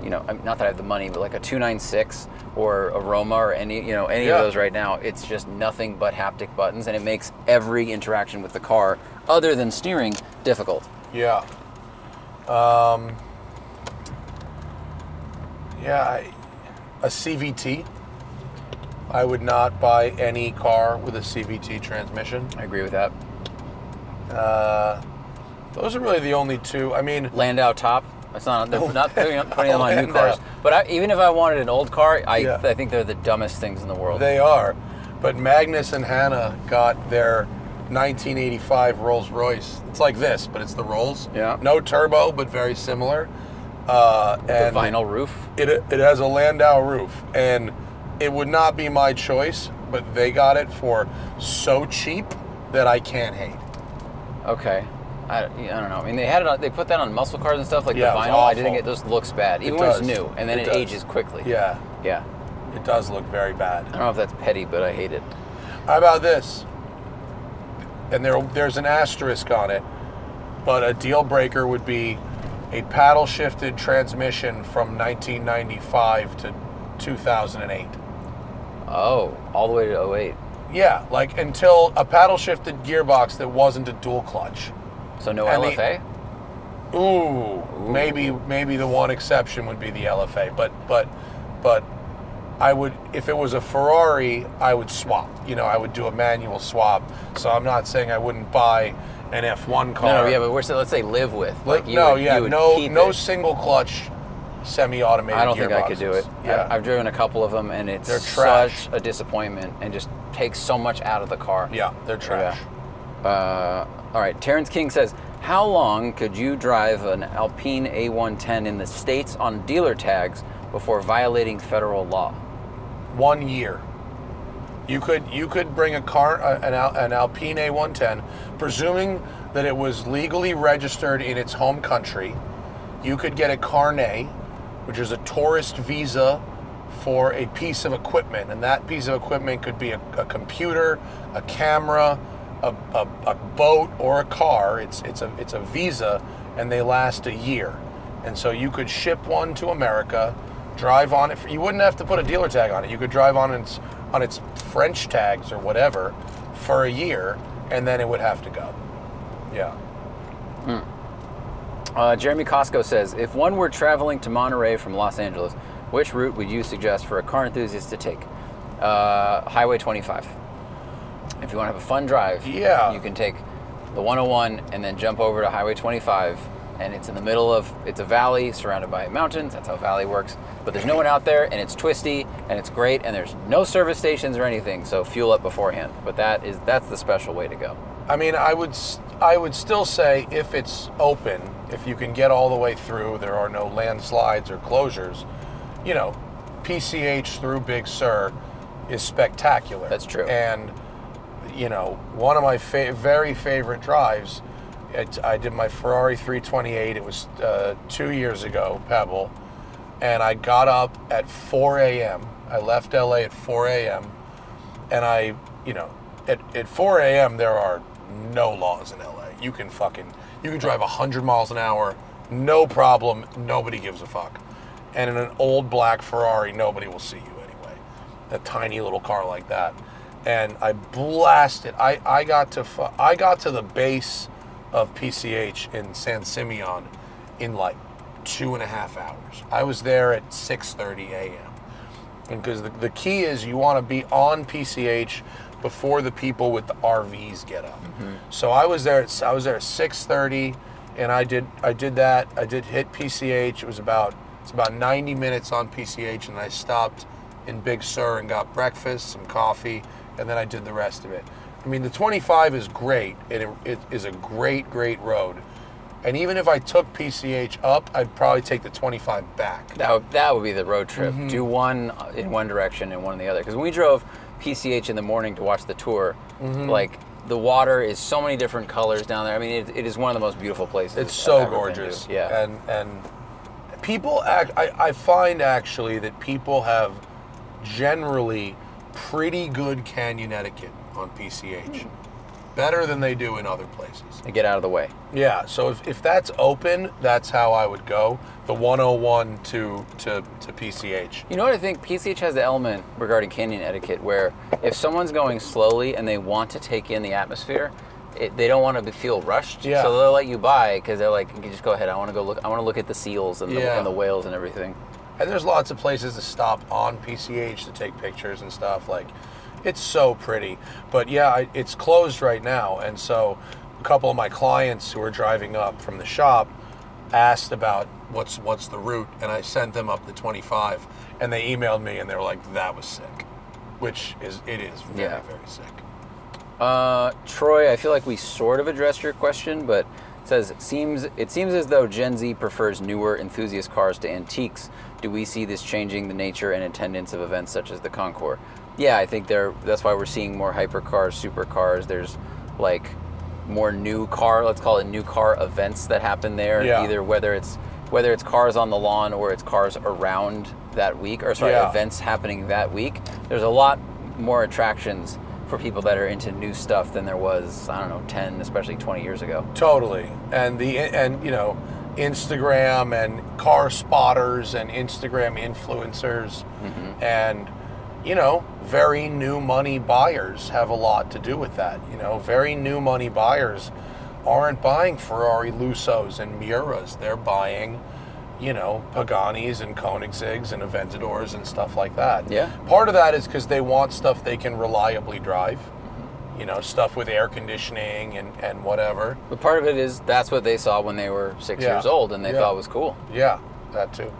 you know, not that I have the money, but like a 296 or a Roma or any, you know, any Yeah. of those right now, it's just nothing but haptic buttons and it makes every interaction with the car other than steering difficult. Yeah. Um, yeah, I, a CVT. I would not buy any car with a CVT transmission. I agree with that. Uh, those are really the only two. I mean, Landau top. That's not they're not <laughs> putting, putting them on new cars. But I, even if I wanted an old car, I, Yeah. I think they're the dumbest things in the world. they are. But Magnus and Hannah got their 1985 Rolls Royce. It's like this, but it's the Rolls. Yeah. No turbo, but very similar. Uh, the vinyl roof. it, it has a Landau roof, and it would not be my choice, but they got it for so cheap that I can't hate. Okay. I, I don't know. I mean, they had it. On, they put that on muscle cars and stuff like Yeah, the vinyl. I didn't get this looks bad, It even when it's new, and then It it, ages quickly. Yeah, Yeah. it does look very bad. I don't know if that's petty, but I hate it. How about this? And there, there's an asterisk on it, but a deal breaker would be a paddle shifted transmission from 1995 to 2008. Oh, all the way to 08. Yeah, like until a paddle shifted gearbox that wasn't a dual clutch. So no And the- LFA. Ooh, maybe maybe the one exception would be the LFA, but but but I would if it was a Ferrari, I would swap. You know, I would do a manual swap. So I'm not saying I wouldn't buy an F1 car. no, no, yeah, but we're let's say live with. Like, you no, would, yeah, you no no it. single clutch semi-automated. I don't think I could do it. Yeah, I, have driven a couple of them, and it's They're trash. such a disappointment, and just takes so much out of the car. yeah, they're trash. Uh, all right, Terrence King says, how long could you drive an Alpine A110 in the states on dealer tags before violating federal law? One year. You could you could bring a car an, an Alpine A110, presuming that it was legally registered in its home country. You could get a carnet, which is a tourist visa for a piece of equipment, and that piece of equipment could be a, a computer, a camera, a, a, a boat, or a car. It's it's a it's a visa, and they last a year. And so you could ship one to America, drive on it. For, you wouldn't have to put a dealer tag on it. You could drive on its on its French tags or whatever for a year, and then it would have to go. Yeah. Uh, Jeremy Costco says, if one were traveling to Monterey from Los Angeles, which route would you suggest for a car enthusiast to take? Uh, Highway 25. If you want to have a fun drive, Yeah. you can take the 101 and then jump over to Highway 25. And it's in the middle of, it's a valley surrounded by mountains. That's how valley works. But there's no one out there and it's twisty and it's great and there's no service stations or anything. So fuel up beforehand. But that is, that's the special way to go. I mean, I would i would still say if it's open, if you can get all the way through, there are no landslides or closures. You know, PCH through Big Sur is spectacular. That's true. And you know, one of my fa- very favorite drives. I did my Ferrari 328. It was uh, two years ago, Pebble, and I got up at 4 a.m. I left LA at 4 a.m. and I, you know, at, at 4 a.m. there are no laws in LA. You can fucking, you can drive 100 miles an hour, no problem. Nobody gives a fuck. And in an old black Ferrari, nobody will see you anyway. A tiny little car like that. And I blasted. I, I got to fu- I got to the base of PCH in San Simeon in like two and a half hours. I was there at 6:30 a.m. And because the, the key is you want to be on PCH before the people with the RVs get up. Mm-hmm. So I was there. At, I was there at 6:30, and I did I did that. I did hit PCH. It was about it's about 90 minutes on PCH, and I stopped in Big Sur and got breakfast, some coffee, and then I did the rest of it. I mean, the 25 is great. It, it is a great, great road. And even if I took PCH up, I'd probably take the 25 back. That would, that would be the road trip. Mm-hmm. Do one in one direction and one in the other. Because when we drove PCH in the morning to watch the tour, Mm-hmm. like the water is so many different colors down there. I mean, it, it is one of the most beautiful places. It's so ever been to. gorgeous. Yeah. And and people act. I, I find actually that people have generally pretty good canyon etiquette on PCH, better than they do in other places. to get out of the way. Yeah. So if, if that's open, that's how I would go. The 101 to to to PCH. You know what I think? PCH has the element regarding canyon etiquette where if someone's going slowly and they want to take in the atmosphere, it, they don't want to be, feel rushed. Yeah. So they'll let you by because they're like, you just go ahead. I want to go look. I want to look at the seals and the, Yeah. and the whales and everything. And there's lots of places to stop on PCH to take pictures and stuff. Like, it's so pretty. But yeah, I, it's closed right now. And so a couple of my clients who are driving up from the shop asked about what's what's the route, and I sent them up the 25, and they emailed me and they were like, "That was sick," which is it is very Yeah. very sick. Uh, Troy, I feel like we sort of addressed your question, but it says seems it seems as though Gen Z prefers newer enthusiast cars to antiques. Do we see this changing the nature and attendance of events such as the Concours? Yeah, I think they're. That's why we're seeing more hypercars, supercars. There's like more new car, let's call it new car events that happen there. Yeah. Either whether it's whether it's cars on the lawn or it's cars around that week, or sorry, Yeah. events happening that week. There's a lot more attractions for people that are into new stuff than there was, I don't know, 10, especially 20 years ago. Totally. And the and you know, Instagram and car spotters and Instagram influencers mm-hmm. and you know, very new money buyers have a lot to do with that. You know, very new money buyers aren't buying Ferrari Lussos and Miuras. They're buying, you know, Paganis and Koenigseggs and Aventadors and stuff like that. Yeah. Part of that is because they want stuff they can reliably drive. You know, stuff with air conditioning and, and whatever. But part of it is that's what they saw when they were six Yeah. years old and they Yeah. thought was cool. Yeah, that too.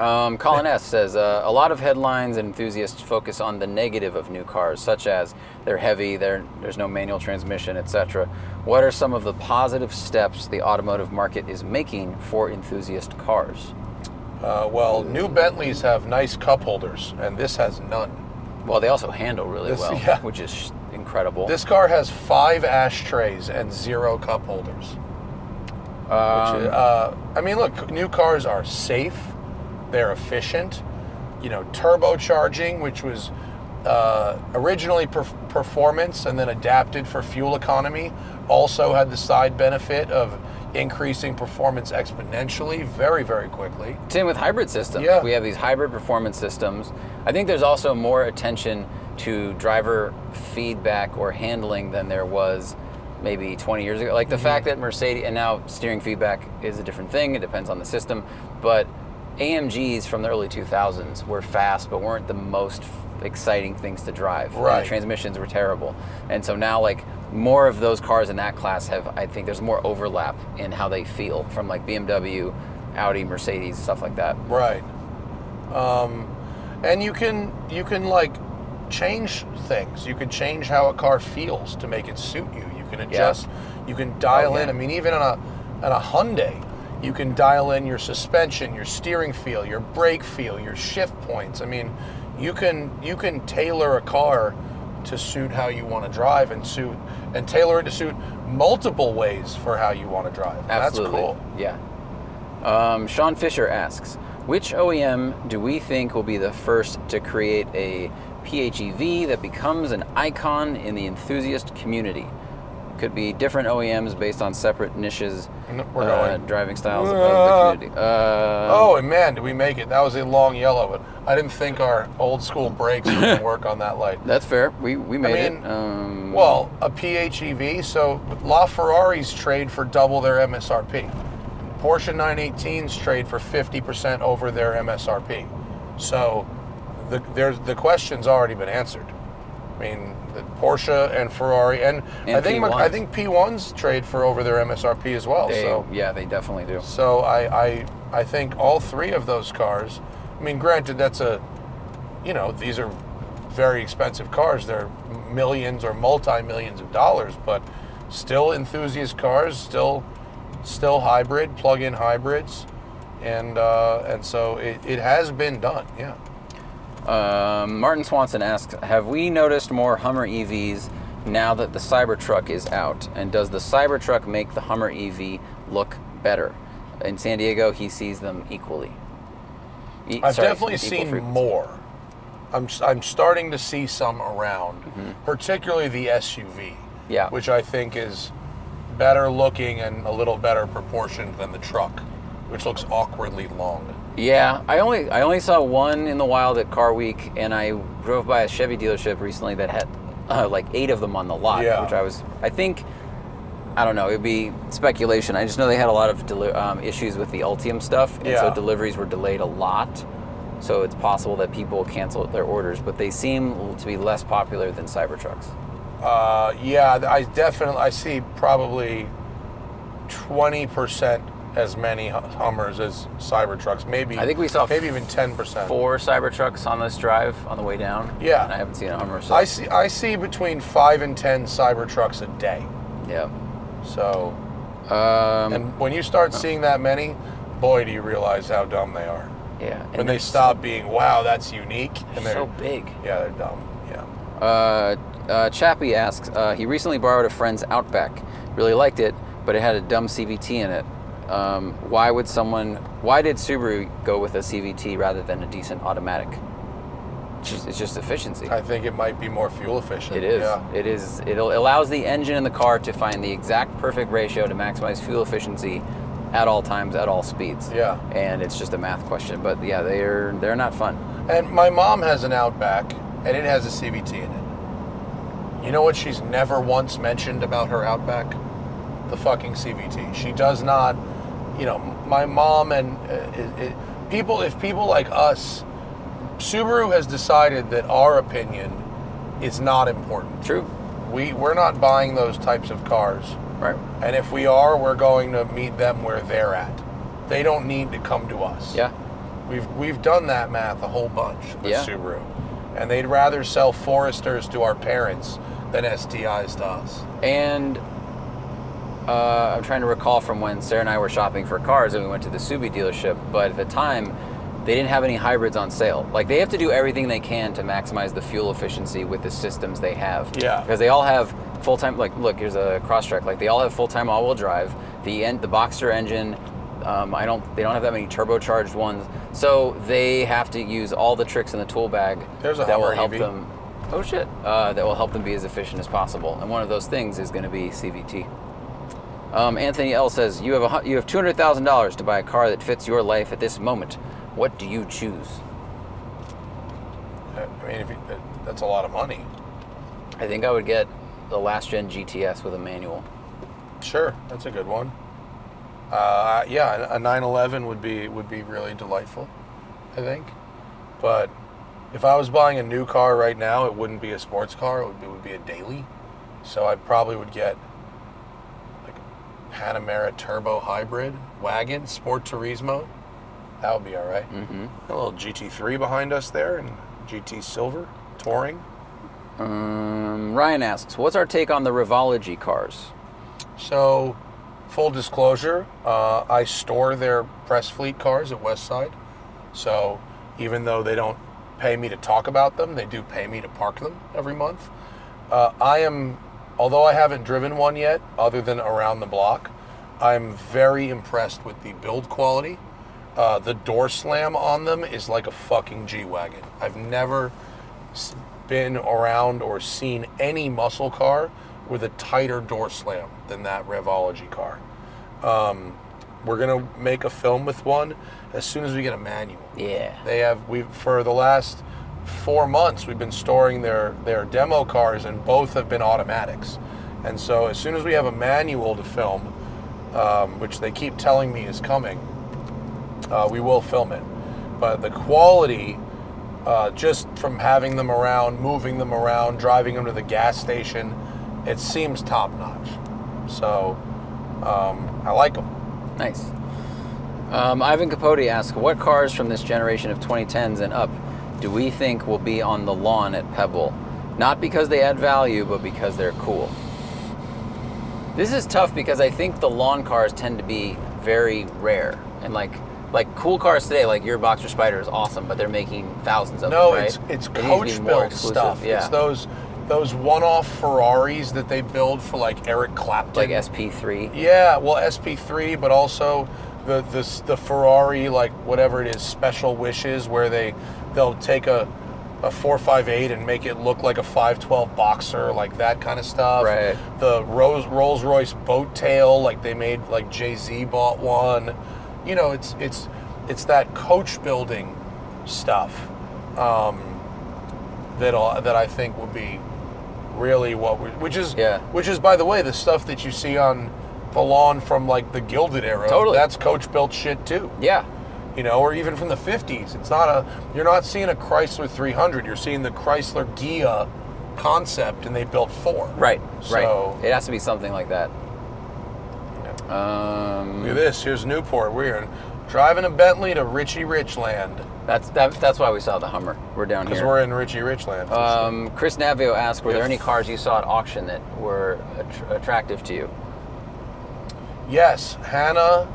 Um, Colin S says uh, a lot of headlines and enthusiasts focus on the negative of new cars, such as they're heavy, they're, there's no manual transmission, etc. What are some of the positive steps the automotive market is making for enthusiast cars? Uh, well, new Bentleys have nice cup holders, and this has none. Well, they also handle really This- well, yeah. which is incredible. This car has five ashtrays and zero cup holders. Um, Which, uh, I mean, look, new cars are safe, they're efficient. You know, turbocharging, which was uh, originally per- performance and then adapted for fuel economy, also had the side benefit of increasing performance exponentially very, very quickly. Same with hybrid systems. Yeah. We have these hybrid performance systems. I think there's also more attention to driver feedback or handling than there was maybe 20 years ago. Like the fact that Mercedes, and now steering feedback is a different thing, it depends on the system, but AMGs from the early 2000s were fast but weren't the most exciting things to drive. Right. The transmissions were terrible. And so now, like, more of those cars in that class have, I think there's more overlap in how they feel from like BMW, Audi, Mercedes, stuff like that. Right. Um, and you can you can like change things. You can change how a car feels to make it suit you. You can adjust. yeah. You can dial Oh, yeah. in. I mean, even on a on a Hyundai, you can dial in your suspension, your steering feel, your brake feel, your shift points. I mean, you can you can tailor a car to suit how you want to drive and suit and tailor it to suit multiple ways for how you want to drive. Absolutely. That's cool. Yeah. Um, Sean Fisher asks, which OEM do we think will be the first to create a PHEV that becomes an icon in the enthusiast community? Could be different OEMs based on separate niches, uh, going. driving styles of Uh, the community. Uh, Oh, and man, did we make it? That was a long yellow, but I didn't think our old school brakes would <laughs> work on that light. That's fair. We, we made mean, it. Um, Well, a PHEV, so LaFerraris trade for double their MSRP. Porsche 918s trade for 50% over their MSRP. So the, there's, the question's already been answered. I mean, Porsche and Ferrari, and, I think Mc- I P1s. think P1s trade for over their MSRP as well. they, so yeah, they definitely do. So I, I I think all three of those cars. I mean, granted, that's a, you know, these are very expensive cars. They're millions or multi millions of dollars, but still enthusiast cars, still still hybrid, plug-in hybrids, and uh, and so it, it has been done. Yeah. Um, Martin Swanson asks, have we noticed more Hummer EVs now that the Cybertruck is out? And does the Cybertruck make the Hummer EV look better? In San Diego, he sees them equally. E- I've sorry, definitely seen frequency. more. I'm, I'm starting to see some around, particularly the SUV. Yeah. which I think is better looking and a little better proportioned than the truck, which looks awkwardly long. Yeah, I only I only saw one in the wild at Car Week, and I drove by a Chevy dealership recently that had uh, like eight of them on the lot, Yeah. which I was I think I don't know it'd be speculation. I just know they had a lot of deli- um, issues with the Ultium stuff, and so deliveries were delayed a lot. So it's possible that people cancel their orders, but they seem to be less popular than Cybertrucks. Uh, yeah, I definitely I see probably twenty percent as many Hummers as Cybertrucks. Maybe I think we saw maybe even ten percent. Four Cybertrucks on this drive on the way down. Yeah. and I haven't seen a Hummer. So I see I see between five and ten Cybertrucks a day. yeah. So, Um, and when you start seeing that many, boy, do you realize how dumb they are. yeah. when they stop being wow that's unique and they're so big. yeah they're dumb yeah Uh, uh, Chappie asks, uh, he recently borrowed a friend's Outback. Really liked it, but it had a dumb CVT in it. Um, why would someone? Why did Subaru go with a CVT rather than a decent automatic? It's just, it's just efficiency. i think it might be more fuel efficient It is. yeah It is. It allows the engine in the car to find the exact perfect ratio to maximize fuel efficiency at all times, at all speeds. Yeah. And it's just a math question. But yeah, they're they're not fun. and my mom has an outback and it has a cvt in it you know what she's never once mentioned about her outback the fucking cvt she does not you know my mom and uh, it, it, people if people like us subaru has decided that our opinion is not important True. we we're not buying those types of cars Right. And if we are, we're going to meet them where they're at. They don't need to come to us. Yeah. We've we've done that math a whole bunch with Yeah. Subaru, and they'd rather sell Foresters to our parents than STIs to us. And uh, I'm trying to recall from when Sarah and I were shopping for cars and we went to the Subi dealership, but at the time, they didn't have any hybrids on sale. Like they have to do everything they can to maximize the fuel efficiency with the systems they have. Yeah. Because they all have full time. Like, look, here's a Crosstrek. Like they all have full time all wheel drive. The en- the boxer engine. Um, I don't. They don't have that many turbocharged ones. So they have to use all the tricks in the tool bag There's a that will help EV. them. Oh shit! Uh, that will help them be as efficient as possible. And one of those things is going to be CVT. Um, Anthony L says you have a, you have two hundred thousand dollars to buy a car that fits your life at this moment. What do you choose? I mean, if you, that's a lot of money. I think I would get the last gen GTS with a manual. Sure, that's a good one. Uh, yeah, a 911 would be would be really delightful, I think. But if I was buying a new car right now, it wouldn't be a sports car. It would be, would be a daily. So I probably would get Panamera Turbo Hybrid wagon, Sport Turismo. That would be all right. Mm-hmm. A little GT3 behind us there, and GT Silver touring. Um, Ryan asks, "What's our take on the Revology cars?" So, full disclosure, uh, I store their press fleet cars at Westside. So, even though they don't pay me to talk about them, they do pay me to park them every month. Uh, I am, although I haven't driven one yet, other than around the block, I'm very impressed with the build quality. Uh, the door slam on them is like a fucking G wagon. I've never been around or seen any muscle car with a tighter door slam than that Revology car. Um, we're gonna make a film with one as soon as we get a manual. Yeah. They have we for the last four months we've been storing their their demo cars and both have been automatics. And so as soon as we have a manual to film, um, which they keep telling me is coming, uh, we will film it. But the quality, uh, just from having them around, moving them around, driving them to the gas station, it seems top notch. So um, I like them. Nice. Um, Ivan Capote asks, "What cars from this generation of 2010s and up do we think will be on the lawn at Pebble? Not because they add value, but because they're cool." This is tough because I think the lawn cars tend to be very rare and like like cool cars today, like your Boxer Spider is awesome, but they're making thousands of No, them, right? it's it's They need to be coach built stuff. Yeah, It's those those one-off Ferraris that they build for like Eric Clapton. like SP3. Yeah, well, SP3, but also the the the Ferrari like whatever it is, Special Wishes, where they they'll take a a 458 and make it look like a 512 boxer, like that kind of stuff. Right. The Rolls Rolls Royce boat tail, like they made, like Jay Z bought one. You know, it's it's it's that coach building stuff um, that that I think will be really what we, which is Yeah. which is by the way the stuff that you see on the lawn from like the Gilded era. Totally. That's coach built shit too. Yeah, You know, or even from the 50s. It's not a you're not seeing a Chrysler 300. You're seeing the Chrysler Ghia concept and they built four. right, So, right. It has to be something like that. Um, Look at this. Here's Newport. We're driving a Bentley to Richie Rich land That's that, that's why we saw the Hummer. We're down here. because we're in Richie Rich land. for sure. Um, Chris Navio asked, "Were there any cars you saw at auction that were att- attractive to you?" Yes, Hannah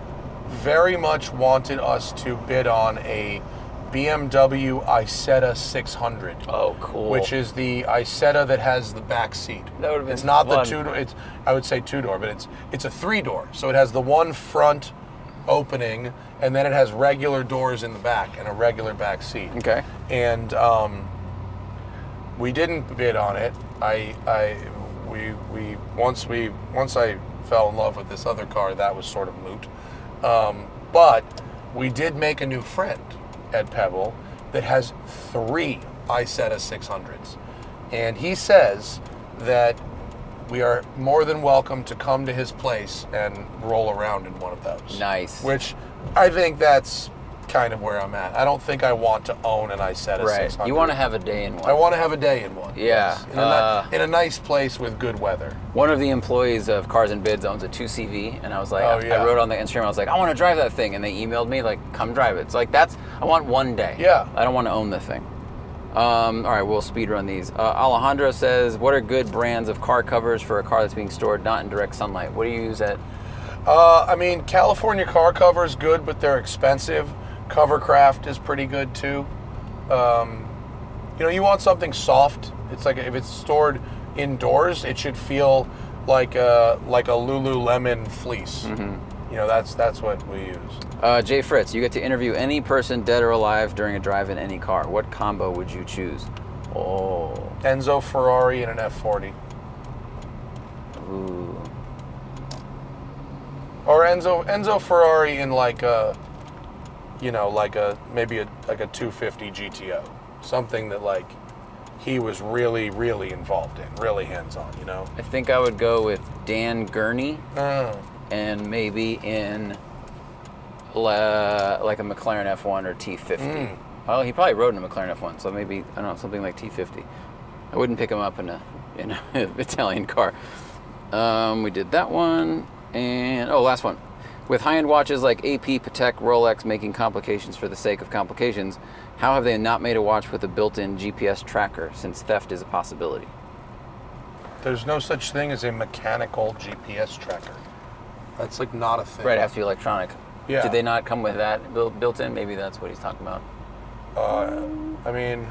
very much wanted us to bid on a BMW Isetta 600. Oh, cool. Which is the Isetta that has the back seat. That would've been It's not the two door. It's I would say two door, but it's it's a three door. So it has the one front opening, and then it has regular doors in the back and a regular back seat. Okay. And um, we didn't bid on it. I I we we once we once I fell in love with this other car, that was sort of moot. Um, but we did make a new friend at Pebble that has three Isetta 600s. And he says that we are more than welcome to come to his place and roll around in one of those. Nice. Which I think that's kind of where I'm at. I don't think I want to own an Isetta Right. 600. You want to have a day in one. I want to have a day in one. Yeah, yes. In, a, uh, ni- in a nice place with good weather. One of the employees of Cars and Bids owns a 2CV, and I was like, Oh, I- yeah. I wrote on the Instagram, I was like, I want to drive that thing, and they emailed me like, come drive it. It's like that's I want one day. Yeah. I don't want to own the thing. Um, all right, we'll speed run these. Uh, Alejandro says, "What are good brands of car covers for a car that's being stored not in direct sunlight? What do you use at?" Uh, I mean, California car cover is good, but they're expensive. Covercraft is pretty good too. Um, you know, you want something soft. It's like if it's stored indoors, it should feel like a like a Lululemon fleece. You know, that's that's what we use. Uh, Jay Fritz, you get to interview any person, dead or alive, during a drive in any car. What combo would you choose? Oh, Enzo Ferrari and an F40, ooh. or Enzo Enzo Ferrari in like a, you know, like a maybe a like a 250 GTO, something that like he was really really involved in, really hands on. You know. I think I would go with Dan Gurney. Uh, and maybe in la, like a McLaren F1 or T50. Mm. Well, he probably rode in a McLaren F1, so maybe I don't know something like T50. I wouldn't pick him up in a in an <laughs> Italian car. Um, we did that one, and oh, last one. With high-end watches like AP, Patek, Rolex making complications for the sake of complications, how have they not made a watch with a built-in GPS tracker since theft is a possibility? there's no such thing as a mechanical GPS tracker. That's like not a thing. Right, it has to be electronic. Yeah. Did they not come with that built in? Maybe that's what he's talking about. Uh, I mean,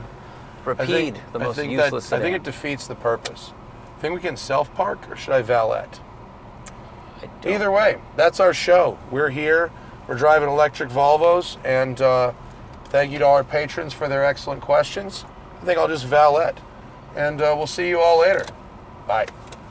I Rapide, think, the I most think useless that, I think it defeats the purpose. Think we can self park or should I valet? Either way, that's our show. We're here. We're driving electric Volvos, and uh, thank you to our patrons for their excellent questions. I think I'll just valet, and uh, we'll see you all later. Bye.